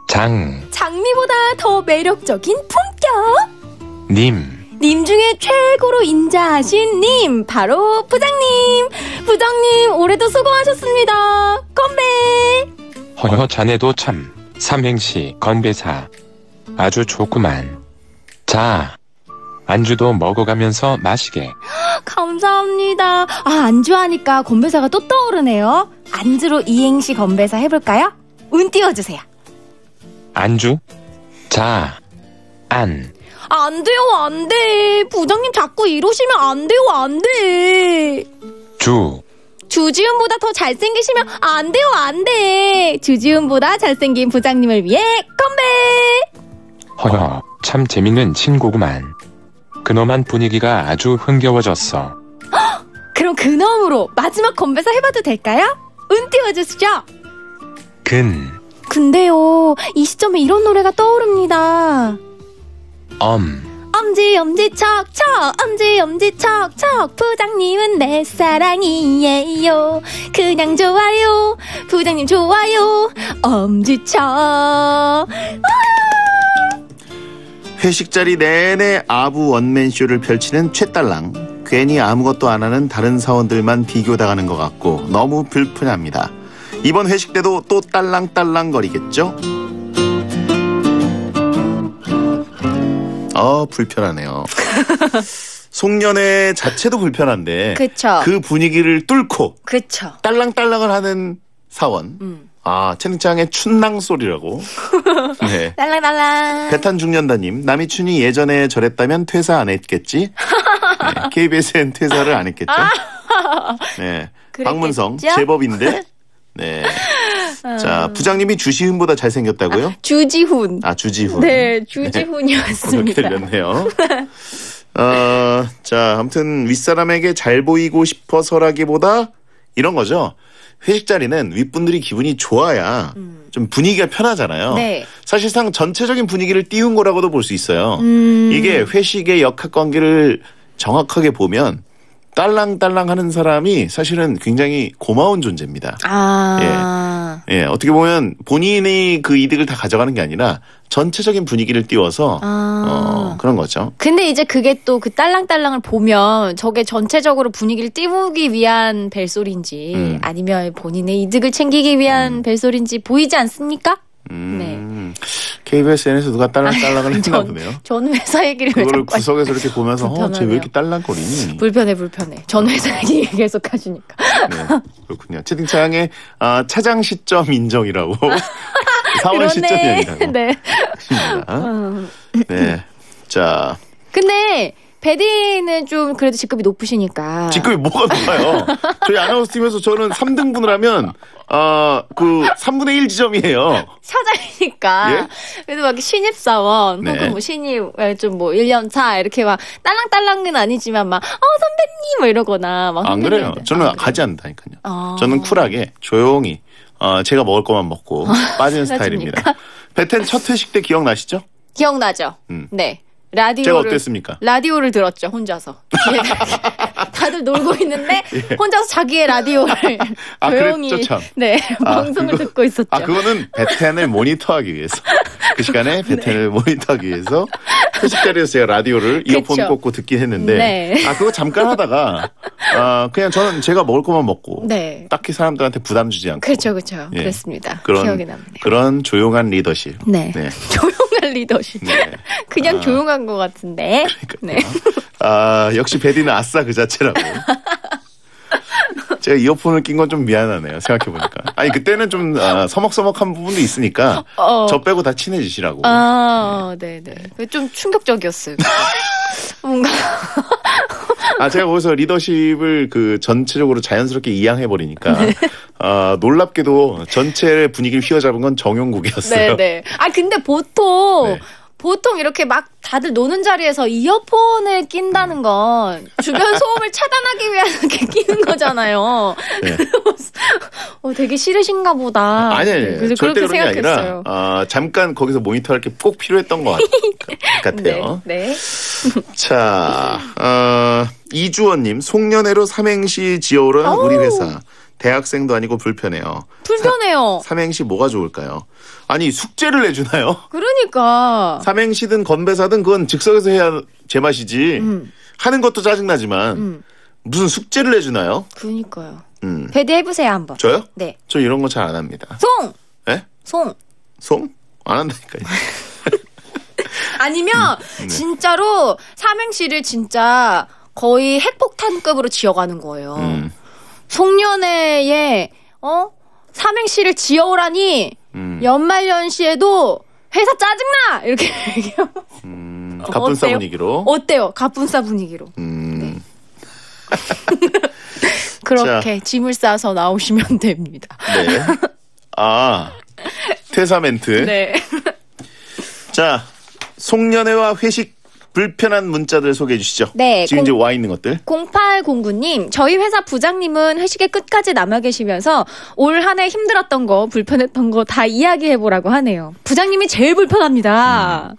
장, 장미보다 더 매력적인 품격. 님. 님 중에 최고로 인자하신 님, 바로 부장님. 부장님, 올해도 수고하셨습니다. 건배! 허허, 자네도 참. 삼행시, 건배사. 아주 좋구만. 자, 안주도 먹어가면서 마시게. 감사합니다. 아, 안주하니까 건배사가 또 떠오르네요. 안주로 이행시 건배사 해볼까요? 운 띄워주세요. 안주? 자, 안. 안 돼요, 안 돼. 부장님 자꾸 이러시면 안 돼요, 안 돼. 주. 주지훈보다 더 잘생기시면 안 돼요, 안 돼. 주지훈보다 잘생긴 부장님을 위해 건배! 허허, 참 재밌는 친구구만. 그놈한 분위기가 아주 흥겨워졌어. 그럼 그놈으로 마지막 건배사 해봐도 될까요? 운 띄워주시죠. 근, 근데요, 이 시점에 이런 노래가 떠오릅니다. 엄, 엄지 엄지 척척. 엄지 엄지 척척. 부장님은 내 사랑이에요. 그냥 좋아요. 부장님 좋아요. 엄지 척. 회식 자리 내내 아부 원맨 쇼를 펼치는 최딸랑. 괜히 아무것도 안 하는 다른 사원들만 비교당하는 것 같고 너무 불편합니다. 이번 회식 때도 또 딸랑딸랑 거리겠죠? 아 불편하네요. 송년회 자체도 불편한데 그쵸. 그 분위기를 뚫고 그쵸. 딸랑딸랑을 하는 사원. 음. 아 채팅창의 춘낭 소리라고. 네. 딸랑딸랑. 배탄 중년다님 남이춘이 예전에 저랬다면 퇴사 안 했겠지? 네, KBSN 퇴사를 안 했겠죠? 네. 그랬겠죠? 박문성 제법인데. 네. 자 부장님이 주시훈보다 잘생겼다고요? 주지훈. 아 주지훈. 네, 그렇게 주지훈이었습니다. 들렸네요. 어, 자, 아무튼 윗사람에게 잘 보이고 싶어서라기보다 이런 거죠. 회식 자리는 윗분들이 기분이 좋아야 좀 분위기가 편하잖아요. 네. 사실상 전체적인 분위기를 띄운 거라고도 볼 수 있어요. 음. 이게 회식의 역학 관계를 정확하게 보면 딸랑딸랑 하는 사람이 사실은 굉장히 고마운 존재입니다. 아. 예, 어떻게 보면 본인이 그 이득을 다 가져가는 게 아니라 전체적인 분위기를 띄워서 아. 어, 그런 거죠. 근데 이제 그게 또 그 딸랑딸랑을 보면 저게 전체적으로 분위기를 띄우기 위한 벨소리인지 음. 아니면 본인의 이득을 챙기기 위한 벨소리인지 보이지 않습니까? 음, KBSN에서 누가 딸랑딸랑을 했나 전- 보네요. 전 회사 얘기를 왜 그거를 구석에서 이렇게 보면서 어, 쟤 불편하네요. 왜 이렇게 딸랑거리니? 불편해 불편해. 전 회사 얘기 계속 하시니까. 네, 그렇군요. 채팅창에 아, 차장 시점 인정이라고. 4월 시점이 그러네. 아니라고. 네. 하십니다. 네. 자, 근데 베디는 좀 그래도 직급이 높으시니까. 직급이 뭐가 높아요? 저희 아나운서 팀에서 저는 3등분을 하면 아, 그 3분의 1 지점이에요. 사장이니까. 예? 그래도 막 신입 사원 네. 혹은 뭐 신입 좀 뭐 1년 차 이렇게 막 딸랑딸랑은 아니지만 막 어 선배님 뭐 이러거나 막 안 그래요. 저는 가지 않는다니까요. 아. 저는 쿨하게 조용히 어, 제가 먹을 것만 먹고 빠지는? 스타일입니다. 베텐 첫 회식 때 기억나시죠? 기억나죠? 음. 네. 라디오를 제가 어땠습니까? 라디오를 들었죠 혼자서 다들 놀고 있는데 혼자서 자기의 라디오를 예. 아, 조용히 그랬죠, 참. 네 아, 방송을 그거- 듣고 있었죠. 아, 그거는 베텐을 모니터하기 위해서. 그 시간에 베텐을 모니터하기 위해서 회식 자리에서 제가 라디오를 이어폰. 꽂고 듣긴 했는데. 네. 아, 그거 잠깐 하다가, 아, 그냥 저는 제가 먹을 것만 먹고. 네. 딱히 사람들한테 부담 주지 않고. 그렇죠, 그렇죠. 예. 그랬습니다. 그런, 기억이 납니다. 그런 조용한 리더십. 네. 네. 조용한 리더십. 그냥 아. 조용한 것 같은데. 네. 아, 역시 베디는 아싸 그 자체라고. 제가 이어폰을 낀 건 좀 미안하네요. 생각해 보니까. 아니, 그때는 좀 아, 서먹서먹한 부분도 있으니까 어. 저 빼고 다 친해지시라고. 아, 네, 네. 좀 충격적이었어요. 뭔가 아, 제가 거기서 리더십을 그 전체적으로 자연스럽게 이양해 버리니까, 네. 아, 놀랍게도 전체 분위기를 휘어잡은 건 정용국이었어요. 네, 네. 아 근데 보통 네. 보통 이렇게 막 다들 노는 자리에서 이어폰을 낀다는 건 주변 소음을 차단하기 위해서 이렇게 끼는 거잖아요. 네. 어, 되게 싫으신가 보다. 아니, 아니, 네, 그래서 절대 그렇게 그런 게 아니라, 생각했어요. 아, 잠깐 거기서 모니터할 게 꼭 필요했던 것 같, 같아요. 네. 네. 자, 어, 이주원님, 송년회로 삼행시 지어오른 우리 회사. 대학생도 아니고 불편해요. 불편해요. 삼행시 뭐가 좋을까요? 아니, 숙제를 내주나요? 그러니까. 삼행시든 건배사든 그건 즉석에서 해야 제맛이지. 음. 하는 것도 짜증나지만, 음. 무슨 숙제를 내주나요? 그러니까요. 음. 배드 해보세요 한번. 저요? 네. 저 이런 거 잘 안 합니다. 송. 예? 송. 송? 안 한다니까요. 아니면 네. 진짜로 삼행시를 진짜 거의 핵폭탄급으로 지어가는 거예요. 음. 송년회에 어 삼행시를 지어오라니 음. 연말연시에도 회사 짜증나 이렇게 얘기하면 음, 가뿐싸 어때요? 분위기로. 어때요? 가뿐싸 분위기로 음. 그렇게 짐을 싸서 나오시면 됩니다. 네. 아, 퇴사 멘트. 네. 자, 송년회와 회식 불편한 문자들 소개해 주시죠. 네, 지금 공- 이제 와 있는 것들. 0809님, 저희 회사 부장님은 회식에 끝까지 남아 계시면서 올 한 해 힘들었던 거, 불편했던 거 다 이야기해 보라고 하네요. 부장님이 제일 불편합니다.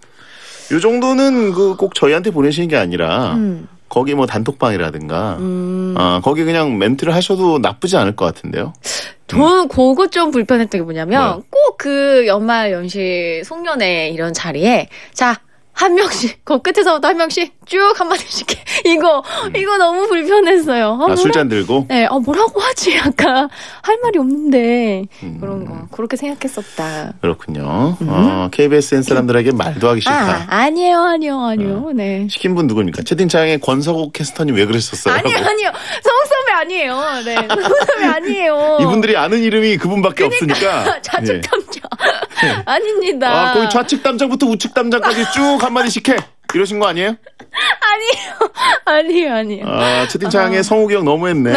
요 정도는 그 꼭 저희한테 보내시는 게 아니라 음. 거기 뭐 단톡방이라든가 음. 아, 거기 그냥 멘트를 하셔도 나쁘지 않을 것 같은데요. 저는 그거 좀 불편했던 게 뭐냐면? 꼭 그 연말 연시 송년회 이런 자리에 자 한 명씩 거 끝에서부터 한 명씩 쭉 한마디씩 해. 이거 이거 너무 불편했어요. 아, 아, 술잔 들고? 네, 어 뭐라고 하지? 약간 할 말이 없는데 음. 그런 거 그렇게 생각했었다. 그렇군요. 어, KBSN 사람들에게 말도 하기 싫다. 음. 아 아니에요 아니요 아니요 네. 시킨 분 누굽니까? 채팅창에 권석욱 캐스터님 왜 그러셨어요? 아니요 아니요 선배 아니에요. 네 선배 아니에요. 이분들이 아는 이름이 그분밖에 없으니까. 좌측 예. 탐정 아닙니다. 아, 거기 좌측 담장부터 우측 담장까지 쭉 한마디씩 해. 이러신 거 아니에요? 아니에요 아니에요. 아, 채팅창에 성욱이 형 너무했네.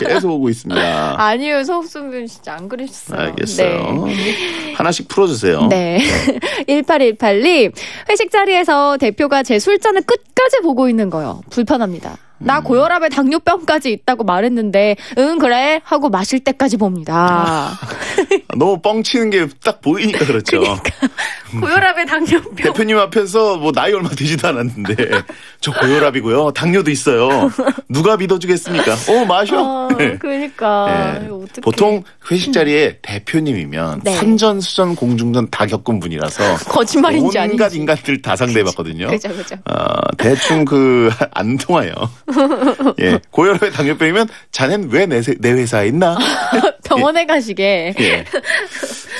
계속 오고 있습니다. 아니요 성욱 선배 진짜 안 그러셨어요. 알겠어요. 네. 하나씩 풀어주세요. 네. 1818님, 회식 자리에서 대표가 제 술잔을 끝까지 보고 있는 거요. 불편합니다. 나 음. 고혈압에 당뇨병까지 있다고 말했는데, 응, 그래. 하고 마실 때까지 봅니다. 너무 뻥치는 게 딱 보이니까 그렇죠. 고혈압에 당뇨병. 대표님 앞에서 뭐 나이 얼마 되지도 않았는데 저 고혈압이고요. 당뇨도 있어요. 누가 믿어주겠습니까? 어 마셔. 어, 네. 그러니까. 네. 보통 회식 자리에 대표님이면 네. 산전, 수전, 공중전 다 겪은 분이라서 거짓말인지 온갖 아닌지. 인간들 다 상대해봤거든요. 그죠, 그죠. 어, 대충 그 안 통해요. 예, 고혈압에 당뇨병이면 자넨 왜 내 내 회사에 있나? 병원에 가시게. 예.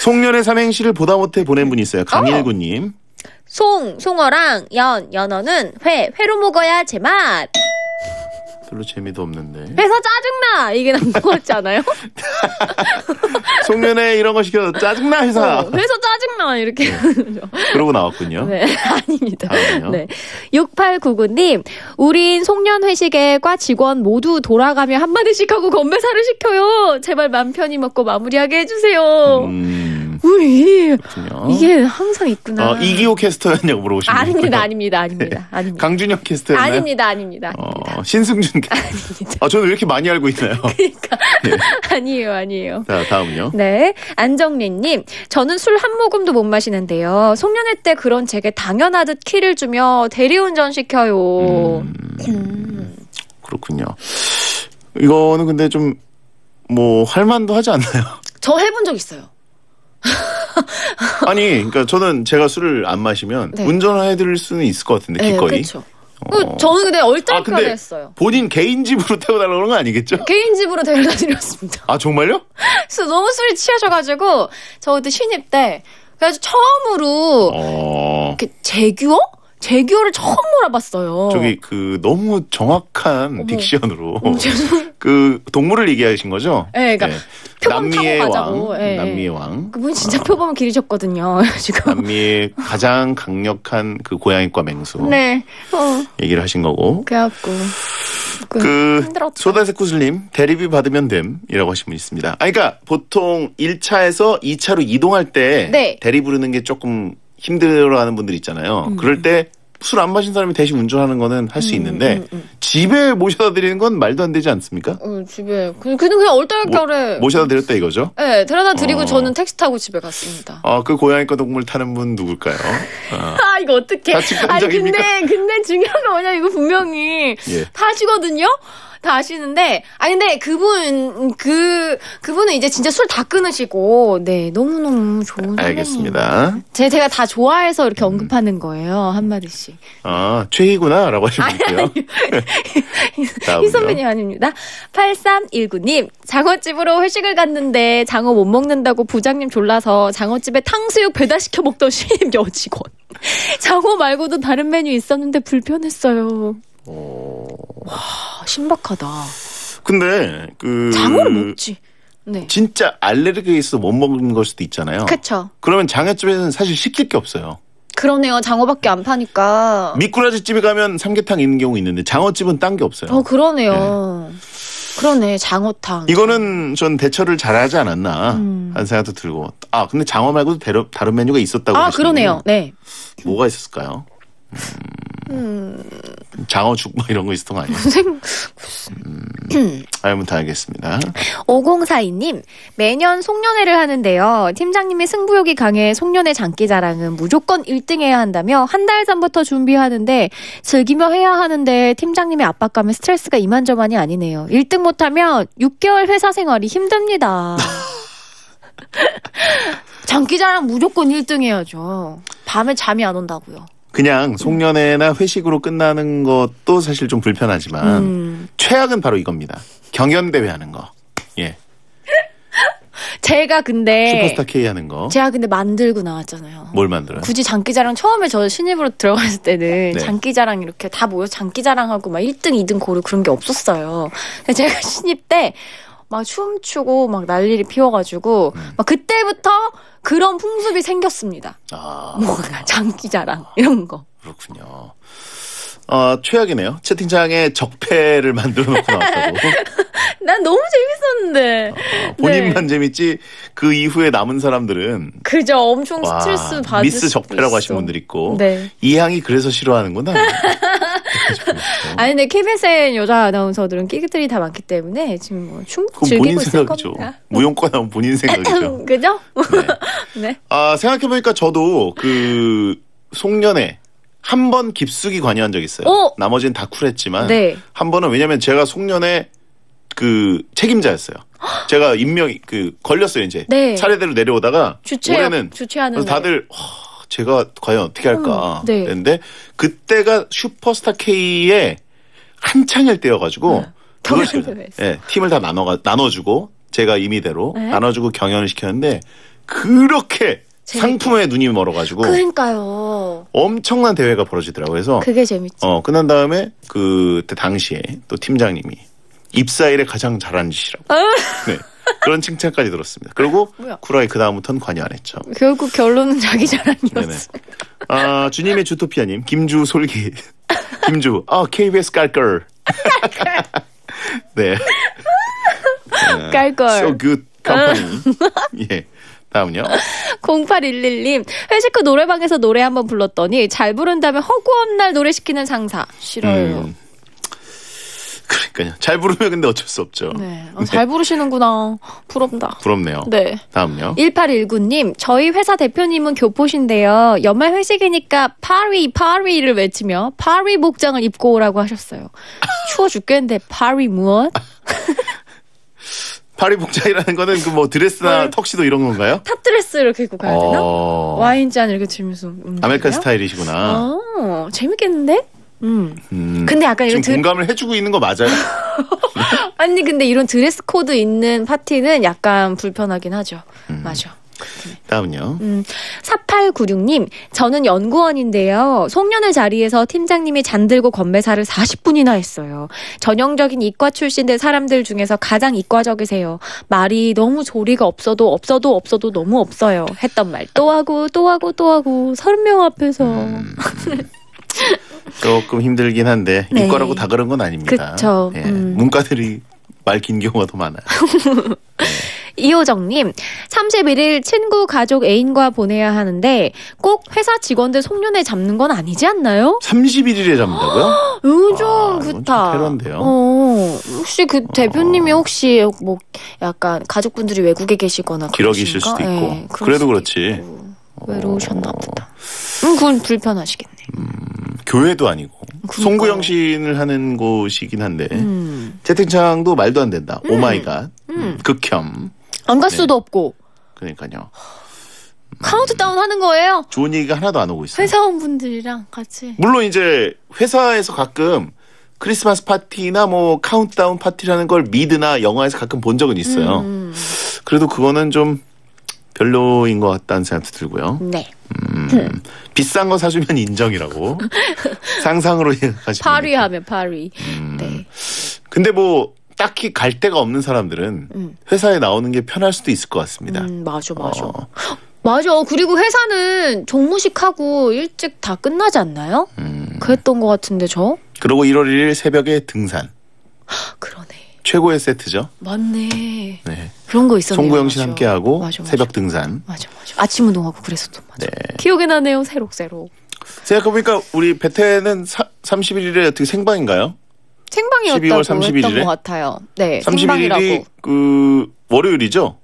송년회 삼행시를 보다 못해 보낸 분이 있어요. 강일구님. 송, 송어랑 연, 연어는 회, 회로 먹어야 제맛. 별로 재미도 없는데. 회사 짜증나! 이게 나온 것 같지 않아요? 송년회 이런 거 시켜서 짜증나 회사. 어, 회사 짜증나! 이렇게. 그러고 나왔군요. 네, 아닙니다. 다음은요. 네. 6899님, 우린 송년 회식에 과 직원 모두 돌아가며 한마디씩 하고 건배사를 시켜요. 제발 맘 편히 먹고 마무리하게 해주세요. 우리, 이게 항상 있구나. 음. 어, 이기호 캐스터였냐고 물어보시면 아닙니다, 아닙니다, 아닙니다. 아닙니다. 강준혁 캐스터였나요? 아닙니다, 아닙니다. 어, 신승준 캐스터. 아, 저는 왜 이렇게 많이 알고 있나요? 아니에요, 아니에요. 자, 다음은요. 네. 안정린님, 저는 술 한 모금도 못 마시는데요. 송년회 때 그런 제게 당연하듯 키를 주며 대리운전 시켜요. 음. 그렇군요. 이거는 근데 좀, 뭐, 할만도 하지 않나요? 저 해본 적 있어요. 아니, 그러니까 저는 제가 술을 안 마시면 네. 운전을 해드릴 수는 있을 것 같은데, 네, 기꺼이. 그렇죠. 그 저는 근데 얼떨결에 아, 했어요. 본인 개인 집으로 태워달라고 그런 거 아니겠죠? 개인 집으로 데려다 드렸습니다. 아, 정말요? 그래서 너무 술이 취하셔가지고 저 그때 신입 때 그래서 처음으로 어, 이렇게 제규어? 제규어를 처음 몰아봤어요. 저기 그 너무 정확한 딕션으로 음. 그 동물을 얘기하신 거죠? 네, 그러니까 표범 타고 남미의. 왕, 예, 남미의 예. 왕, 그분 진짜 표범을 기르셨거든요. 지금. 남미의 가장 강력한 그 고양이과 맹수 네. 어, 얘기를 하신 거고. 그래갖고. 그. 소다색 구슬님 대리비 받으면 됨이라고 하신 분 있습니다. 아, 그러니까 보통 1차에서 2차로 이동할 때 네. 대리 부르는 게 조금 힘들어하는 분들 있잖아요. 음. 그럴 때 술 안 마신 사람이 대신 운전하는 거는 할 수 있는데 음, 집에 모셔다 드리는 건 말도 안 되지 않습니까? 어, 집에. 그, 그냥 그냥 얼떨결에. 모셔다 드렸다 이거죠? 네, 데려다 드리고 어. 저는 택시 타고 집에 갔습니다. 아, 그 고양이과 동물 타는 분 누굴까요? 아, 아, 이거. 자칫 아니? 근데, 근데 중요한 건 뭐냐, 이거 분명히 예. 다 아시거든요? 다 아시는데, 아, 근데 그분, 그, 그분은 이제 진짜 술 다 끊으시고, 네, 너무 너무 좋은. 알겠습니다. 제, 제가 다 좋아해서 이렇게 언급하는 거예요, 한 마디씩. 아, 최희구나라고. 다음은요. 이 선배님 아닙니다. 8319님, 장어집으로 회식을 갔는데 장어 못 먹는다고 부장님 졸라서 장어집에 탕수육 배달시켜 먹던 신입 여직원. 장어 말고도 다른 메뉴 있었는데 불편했어요. 와, 신박하다. 근데 그 장어를 먹지. 네. 진짜 알레르기가 있어 못 먹는 걸 수도 있잖아요. 그쵸. 그러면 장어집에서는 사실 시킬 게 없어요. 그러네요. 장어밖에 안 파니까. 미꾸라지 집에 가면 삼계탕 있는 경우 있는데 장어집은 딴 게 없어요. 어, 그러네요. 그러네, 장어탕. 이거는 전 대처를 잘하지 않았나 하는 생각도 들고. 아 근데 장어 말고도 대러- 다른 메뉴가 있었다고. 음. 아, 하시는데 그러네요. 네. 뭐가 있었을까요? 음, 장어죽 뭐 이런 거 있었던 거 아니에요? 생, 알면 다 알겠습니다. 5042님, 매년 송년회를 하는데요. 팀장님이 승부욕이 강해 송년회 장기자랑은 무조건 1등 해야 한다며 한 달 전부터 준비하는데 즐기며 해야 하는데 팀장님의 압박감에 스트레스가 이만저만이 아니네요. 1등 못하면 6개월 회사 생활이 힘듭니다. 장기자랑 무조건 1등 해야죠. 밤에 잠이 안 온다고요. 그냥 송년회나 회식으로 끝나는 것도 사실 좀 불편하지만 음. 최악은 바로 이겁니다. 경연 대회 하는 거. 예. 제가 근데 슈퍼스타 K 하는 거. 제가 근데 만들고 나왔잖아요. 뭘 만들어요? 굳이 장기자랑 처음에 저 신입으로 들어갔을 때는 네. 장기자랑 이렇게 다 모여서 장기자랑하고 막 1등, 2등 고르 그런 게 없었어요. 제가 신입 때 막 춤추고 막 난리를 피워가지고 음. 막 그때부터 그런 풍습이 생겼습니다. 아, 뭐가 장기자랑 이런 거. 그렇군요. 어, 최악이네요. 채팅창에 적폐를 만들어 놓고 나왔다고. 난 너무 재밌었는데. 본인만 네. 재밌지 그 이후에 남은 사람들은 그죠. 엄청 와, 스트레스 받을 미스 적폐라고. 하신 분들 있고 네. 이향이 그래서 싫어하는구나. 아니 근데 KBS엔 여자 아나운서들은 끼기들이 다 많기 때문에 지금 뭐 충분히 그건 즐기고 있을 생각이죠. 겁니다. 무용과 나온 본인 생각이죠. 그죠? 네. 아, 생각해 보니까 저도 그 송년회 한 번 깊숙이 관여한 적 있어요. 오! 나머지는 다 쿨했지만 네. 한 번은 왜냐면 제가 송년회 그 책임자였어요. 제가 임명이 그 걸렸어요 이제 네. 차례대로 내려오다가 주최 올해는 주최하는 다들 와, 제가 과연 어떻게 할까 음, 네. 했는데 그때가 슈퍼스타 K의 한창일 때여가지고 그걸 제가, 대회에서. 예, 팀을 다 나눠 나눠주고 제가 임의대로 네. 나눠주고 경연을 시켰는데 그렇게 재밌게. 상품에 눈이 멀어가지고 그러니까요. 엄청난 대회가 벌어지더라고요. 그래서 그게 재밌죠. 어 끝난 다음에 그때 당시에 또 팀장님이 입사일에 가장 잘한 짓이라고 네 그런 칭찬까지 들었습니다. 그리고 뭐야? 쿠라이 그 다음부터는 관여 안 했죠. 결국 결론은 자기. 자랑이었어. 아 주님의 주토피아님 김주 솔기 김주 아 KBS 깔걸 네 깔걸. So good company 예 다음요 0811님 회식 후 노래방에서 노래 한번 불렀더니 잘 부른다면 허구한 날 노래 시키는 상사 싫어요. 음, 그러니까요 잘 부르면 근데 어쩔 수 없죠. 네. 어, 잘 부르시는구나. 부럽다. 부럽네요. 네. 다음요 1819님, 저희 회사 대표님은 교포신데요. 연말 회식이니까 파리, 파리를 외치며 파리 복장을 입고 오라고 하셨어요. 추워 죽겠는데 파리 무엇? 파리 복장이라는 거는 그 뭐 드레스나 턱시도 이런 건가요? 탑드레스를 입고 가야 되나? 어. 와인잔 이렇게 들면서. 음, American? 스타일이시구나. 어, 재밌겠는데? 음. 음, 근데 약간 이런 지금 드- 공감을 해주고 있는 거 맞아요? 아니, 근데 이런 드레스 코드 있는 파티는 약간 불편하긴 하죠. 맞아. 다음요. 음, 4896님, 저는 연구원인데요. 송년회 자리에서 팀장님이 잔들고 건배사를 40분이나 했어요. 전형적인 이과 출신들 사람들 중에서 가장 이과적이세요. 말이 너무 조리가 없어도 없어도 없어도 너무 없어요. 했던 말 또 하고 또 하고 또 하고 30명 앞에서. 음. 조금 힘들긴 한데 네. 이과라고 다 그런 건 아닙니다. 그쵸. 예, 음. 문과들이 말 긴 경우가 더 많아요. 이호정님, 31일 친구 가족 애인과 보내야 하는데 꼭 회사 직원들 송년회 잡는 건 아니지 않나요? 31일에 잡는다고요? 좀 아, 이건 그렇다. 좀 패런데요. 어, 혹시 그 대표님이 혹시 뭐 약간 가족분들이 외국에 계시거나 기러기실 수도 그러신가? 있고. 예, 그럴 그래도 수도 그렇지. 있고. 외로우셨나 보다. 음, 그건 불편하시겠네. 교회도 아니고 그러니까요. 송구영신을 하는 곳이긴 한데 음. 채팅창도 말도 안 된다. 음. oh my god, 음. 극혐. 안갈 네. 수도 없고 그러니까요. 카운트다운 하는 거예요. 좋은 얘기가 하나도 안 오고 있어요. 회사원분들이랑 같이. 물론 이제 회사에서 가끔 크리스마스 파티나 뭐 카운트다운 파티라는 걸 미드나 영화에서 가끔 본 적은 있어요. 음. 그래도 그거는 좀 별로인 것 같다는 생각도 들고요. 네. 음, 비싼 거 사주면 인정이라고 상상으로 생각하시면 파리 하면 파리. 음. 네. 근데 뭐 딱히 갈 데가 없는 사람들은 음. 회사에 나오는 게 편할 수도 있을 것 같습니다. 음, 맞아, 맞아. 어, 맞아. 그리고 회사는 종무식하고 일찍 다 끝나지 않나요? 음. 그랬던 것 같은데 저? 그리고 1월 1일 새벽에 등산. 그러네. 최고의 세트죠. 맞네. 네. 그런 거 있었네요. 송구영신. 함께하고 맞아, 맞아. 새벽 등산. 맞아, 맞아. 아침 운동하고 그랬었던 맞아. 네. 기억이 나네요. 새록새록. 생각해보니까 우리 베텐은 31일에 어떻게 생방인가요? 생방이었다고 12월 했던 31일 에? 것 같아요. 네, 31일이 생방이라고. 그 월요일이죠?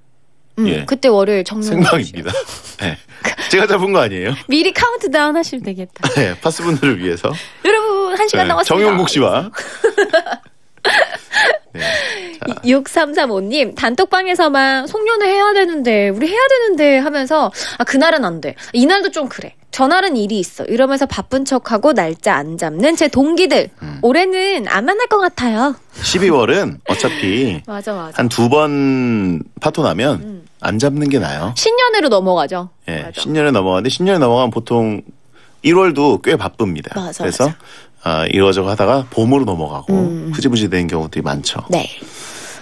음, 예. 그때 월요일 정리. 생방입니다. 네. 제가 잡은 거 아니에요? 미리 카운트다운 하시면 되겠다. 네, 파스분들을 위해서. 여러분 한 시간 네, 남았습니다. 정용국 씨와. 네. 자, 6335님, 단톡방에서만 송년회 해야 되는데, 우리 해야 되는데 하면서, 아, 그날은 안 돼. 이날도 좀 그래. 저날은 일이 있어. 이러면서 바쁜 척하고 날짜 안 잡는 제 동기들. 음. 올해는 안 만날 것 같아요. 12월은 어차피 맞아, 맞아. 한 두 번 파토 나면 음. 안 잡는 게 나아요. 신년회로 넘어가죠. 예, 신년에 넘어가는데 신년에 넘어가면 보통 1월도 꽤 바쁩니다. 맞아, 그래서 아, 이러저러 하다가 봄으로 넘어가고 흐지부지 되는 경우들이 많죠. 네.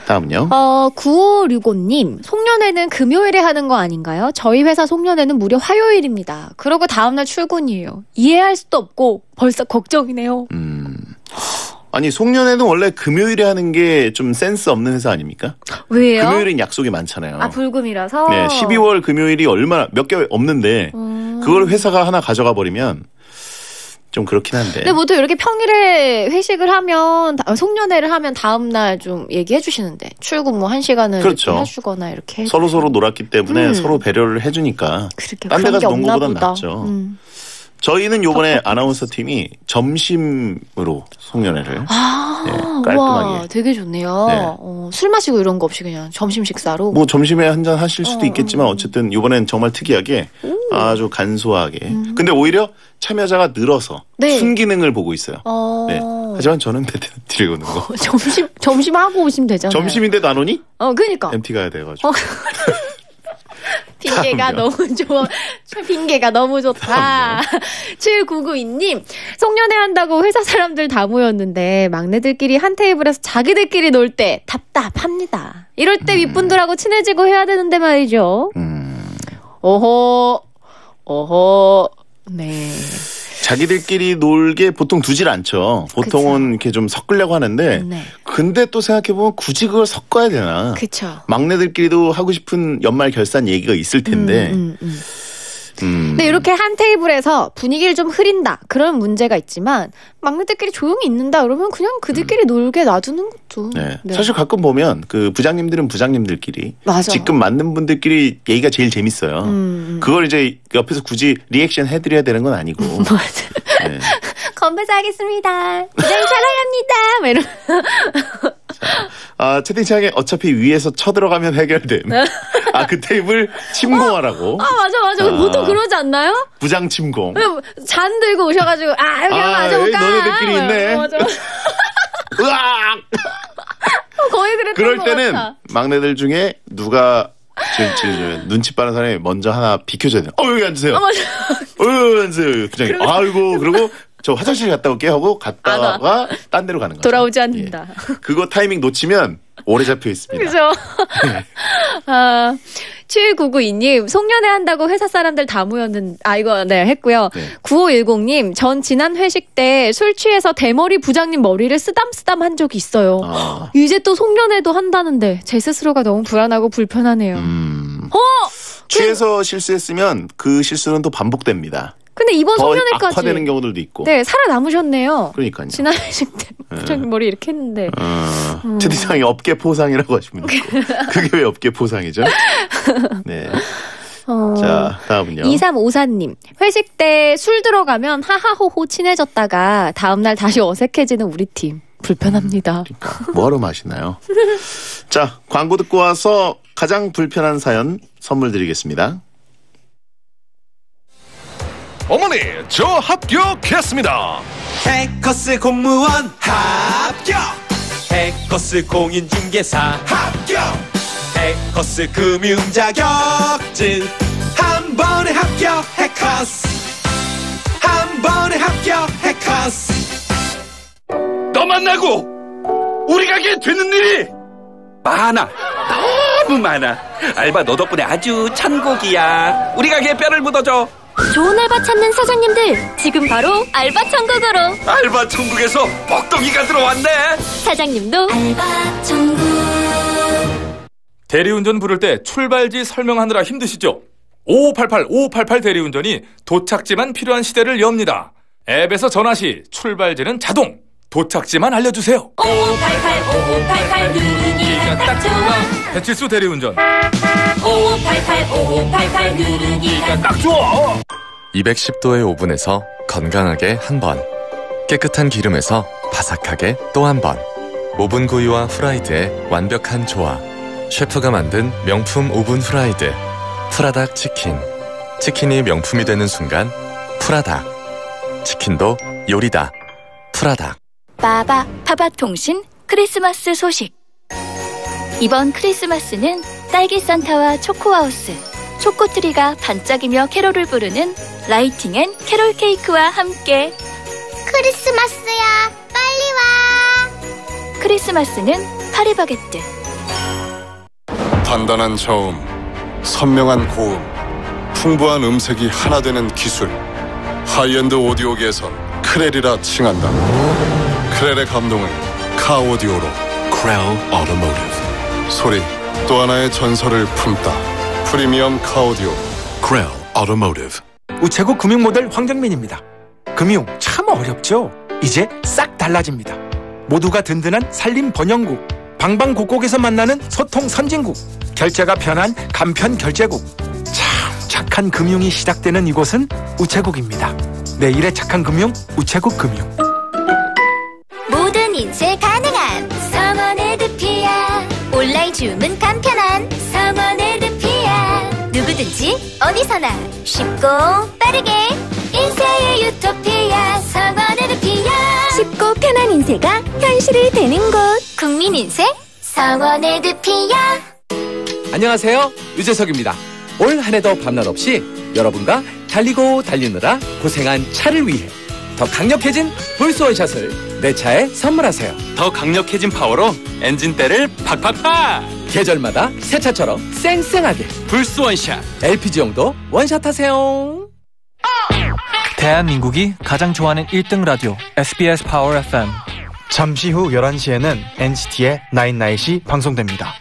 다음은요. 어, 9565님, 송년회는 금요일에 하는 거 아닌가요? 저희 회사 송년회는 무려 화요일입니다. 그러고 다음날 출근이에요. 이해할 수도 없고 벌써 걱정이네요. 음. 아니 송년회는 원래 금요일에 하는 게 좀 센스 없는 회사 아닙니까? 왜요? 금요일은 약속이 많잖아요. 아, 불금이라서? 네, 12월 금요일이 얼마나 몇개 없는데 음. 그걸 회사가 하나 가져가 버리면 좀 그렇긴 한데. 근데 보통 이렇게 평일에 회식을 하면, 다- 송년회를 하면 다음 날 좀 얘기해 주시는데, 출근 뭐 한 시간을 그렇죠. 이렇게 해주거나 이렇게. 서로 서로 놀았기 때문에 음. 서로 배려를 해주니까 그렇게 딴데 그런 게 가서 없나 농구보단 보다. 낫죠. 음. 저희는 요번에 아나운서 팀이 점심으로 송년회를 아, 네, 깔끔하게. 와, 되게 좋네요. 네. 어, 술 마시고 이런 거 없이 그냥 점심 식사로. 뭐 점심에 한 잔 하실 수도 어, 있겠지만 어쨌든 이번엔 정말 특이하게 아주 간소하게. 근데 오히려 참여자가 늘어서 음. 네. 순기능을 보고 있어요. 어, 네. 하지만 저는 드리고 오는 거. 점심, 점심 하고 오시면 되잖아요. 점심인데도 안 오니? 어, 그니까. MT 가야 돼 가지고. 어. 핑계가. 너무 좋아. 핑계가 너무 좋다. 7992님, 송년회 한다고 회사 사람들 다 모였는데, 막내들끼리 한 테이블에서 자기들끼리 놀 때 답답합니다. 이럴 때 윗분들하고 친해지고 해야 되는데 말이죠. 어허, 어허, 네. 자기들끼리 놀게 보통 두질 않죠. 보통은 이렇게 좀 섞으려고 하는데, 네. 근데 또 생각해 보면 굳이 그걸 섞어야 되나? 그쵸. 막내들끼리도 하고 싶은 연말 결산 얘기가 있을 텐데. 음, 음, 음. 음. 근데 이렇게 한 테이블에서 분위기를 좀 흐린다. 그런 문제가 있지만, 막내들끼리 조용히 있는다. 그러면 그냥 그들끼리 놀게 놔두는 것도. 네. 네. 사실 가끔 보면 그 부장님들은 부장님들끼리 맞아. 직급 맞는 분들끼리 얘기가 제일 재밌어요. 음. 그걸 이제 옆에서 굳이 리액션 해드려야 되는 건 아니고. 네. 건배사 하겠습니다. 부장님 사랑합니다. 막 이런. 아 채팅창에 어차피 위에서 쳐들어가면 해결됨. 아 그 테이블 침공하라고. 아, 맞아, 맞아. 아. 보통 그러지 않나요? 부장 침공. 잔 들고 오셔가지고, 아, 여기 한번 아, 앉아볼까? 너네들끼리 있네. 맞아. 으악! 거의 그랬던 그럴 것 때는 같아. 막내들 중에 누가 눈치 빠른 사람이 먼저 하나 비켜줘야 돼요. 어 여기 앉으세요. 아, 맞아. 어 여기 앉으세요. 부장님. 아이고 그리고 저 화장실 갔다 올게 하고 갔다가 딴 데로 가는 거죠. 돌아오지 않는다. 그거 타이밍 놓치면 오래 잡혀 있습니다. 그죠? 아, 7992님, 송년회 한다고 회사 사람들 다 모였는, 아, 이거, 네, 했고요. 9510님, 전 지난 회식 때 술 취해서 대머리 부장님 머리를 쓰담쓰담 한 적이 있어요. 아. 이제 또 송년회도 한다는데, 제 스스로가 너무 불안하고 불편하네요. 음. 어! 취해서 실수했으면 그 실수는 또 반복됩니다. 근데 이번 더 송년회까지. 악화되는 경우들도 있고. 네, 살아남으셨네요. 그러니까요. 지난 회식 때 부장님 머리 이렇게 했는데. 어, 음. 채팅창에 업계 포상이라고 하시면 있고. 그게 왜 업계 포상이죠? 네. 어. 자, 다음은요. 2354님, 회식 때 술 들어가면 하하호호 친해졌다가 다음날 다시 어색해지는 우리 팀. 불편합니다. 뭐하러 마시나요? 자, 광고 듣고 와서 가장 불편한 사연 선물 드리겠습니다. 어머니, 저 합격했습니다. 해커스 공무원 합격! 해커스 공인중개사 합격! 해커스 금융자격증 한 번에 합격 해커스! 한 번에 합격 해커스! 너 만나고 우리 가게 되는 일이 많아. 너무 많아. 알바 너 덕분에 아주 천국이야. 우리 가게에 뼈를 묻어줘 좋은 알바 찾는 사장님들 지금 바로 알바 천국으로. 알바 천국에서 뻑떡이가 들어왔네. 사장님도. 알바 천국. 대리운전 부를 때 출발지 설명하느라 힘드시죠? 5588 5588 대리운전이 도착지만 필요한 시대를 엽니다. 앱에서 전화 시 출발지는 자동, 도착지만 알려주세요. 5588 5588 누르기가 딱 좋아 배칠수 대리운전. 5588 5588 누르기가 딱 좋아 210도의 오븐에서 건강하게 한 번. 깨끗한 기름에서 바삭하게 또 한 번. 오븐 구이와 후라이드의 완벽한 조화. 셰프가 만든 명품 오븐 후라이드. 프라닭 치킨. 치킨이 명품이 되는 순간 프라닭. 치킨도 요리다. 프라닭. 빠바 파바통신 크리스마스 소식. 이번 크리스마스는 딸기 산타와 초코하우스, 초코트리가 반짝이며 캐롤을 부르는 lighting and carol 케이크와 함께 크리스마스야, 빨리 와. 크리스마스는 파리바게뜨. 단단한 저음, 선명한 고음, 풍부한 음색이 하나 되는 기술. 하이엔드 오디오계에선 크렐이라 칭한다. 크렐의 감동을 카오디오로. 크렐 오토모티브. 소리, 또 하나의 전설을 품다. 프리미엄 카오디오. 크렐 오토모티브. 우체국 금융 모델 황정민입니다. 금융 참 어렵죠? 이제 싹 달라집니다. 모두가 든든한 산림 번영국, 방방곡곡에서 만나는 소통 선진국, 결제가 편한 간편 결제국. 참 착한 금융이 시작되는 이곳은 우체국입니다. 내일의 착한 금융, 우체국 금융. 주문 간편한 서머네드피아 누구든지 어디서나 쉽고 빠르게 인쇄의 유토피아 서머네드피아 쉽고 편한 인쇄가 현실이 되는 곳 국민 인쇄 서머네드피아 안녕하세요. 유재석입니다. 올 한 해도 밤낮 없이 여러분과 달리고 달리느라 고생한 차를 위해 더 강력해진 불소원샷을 내 차에 선물하세요. 더 강력해진 파워로 엔진대를 팍팍팍! 계절마다 새 차처럼 쌩쌩하게 불스 원샷! LPG용도 원샷 하세요. 대한민국이 가장 좋아하는 1등 라디오 SBS 파워 FM. 잠시 후 11시에는 NCT의 나인나잇이 방송됩니다.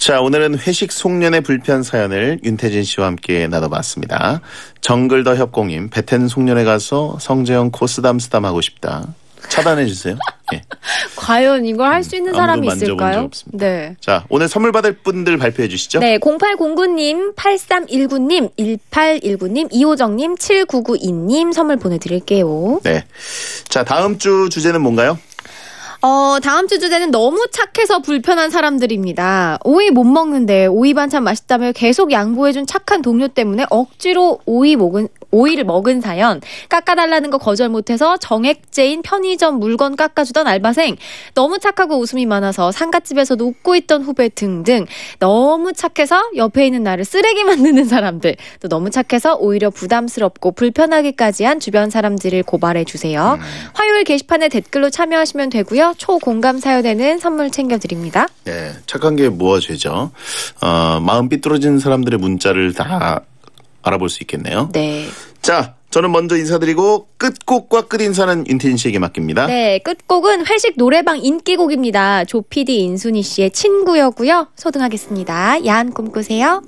자, 오늘은 회식 송년회 불편 사연을 윤태진 씨와 함께 나눠봤습니다. 정글더 협공님, 베텐 송년회 가서 성재형 코 쓰담쓰담 하고 싶다. 차단해 주세요. 예. 과연 이걸 할 수 있는 사람이 아무도 만져본 적 있을까요? 없습니다. 네. 자, 오늘 선물 받을 분들 발표해 주시죠. 네, 0809님, 8319님, 1819님, 이호정님, 7992님 선물 보내드릴게요. 네. 자, 다음 주 주제는 뭔가요? 어, 다음 주 주제는 너무 착해서 불편한 사람들입니다. 오이 못 먹는데 오이 반찬 맛있다며 계속 양보해준 착한 동료 때문에 억지로 오이 먹은, 오이를 먹은 사연, 깎아달라는 거 거절 못해서 정액제인 편의점 물건 깎아주던 알바생, 너무 착하고 웃음이 많아서 상갓집에서도 웃고 있던 후배 등등, 너무 착해서 옆에 있는 나를 쓰레기 만드는 사람들, 또 너무 착해서 오히려 부담스럽고 불편하기까지 한 주변 사람들을 고발해 주세요. 화요일 게시판에 댓글로 참여하시면 되고요. 초공감 사연에는 선물 챙겨드립니다. 네, 착한 게 무엇이죠? 어, 마음 삐뚤어진 사람들의 문자를 다 알아볼 수 있겠네요. 네. 자, 저는 먼저 인사드리고 끝곡과 끝인사는 윤태진 씨에게 맡깁니다. 네, 끝곡은 회식 노래방 인기곡입니다. 조피디 인순이 씨의 친구여고요. 소등하겠습니다. 야한 꿈 꾸세요.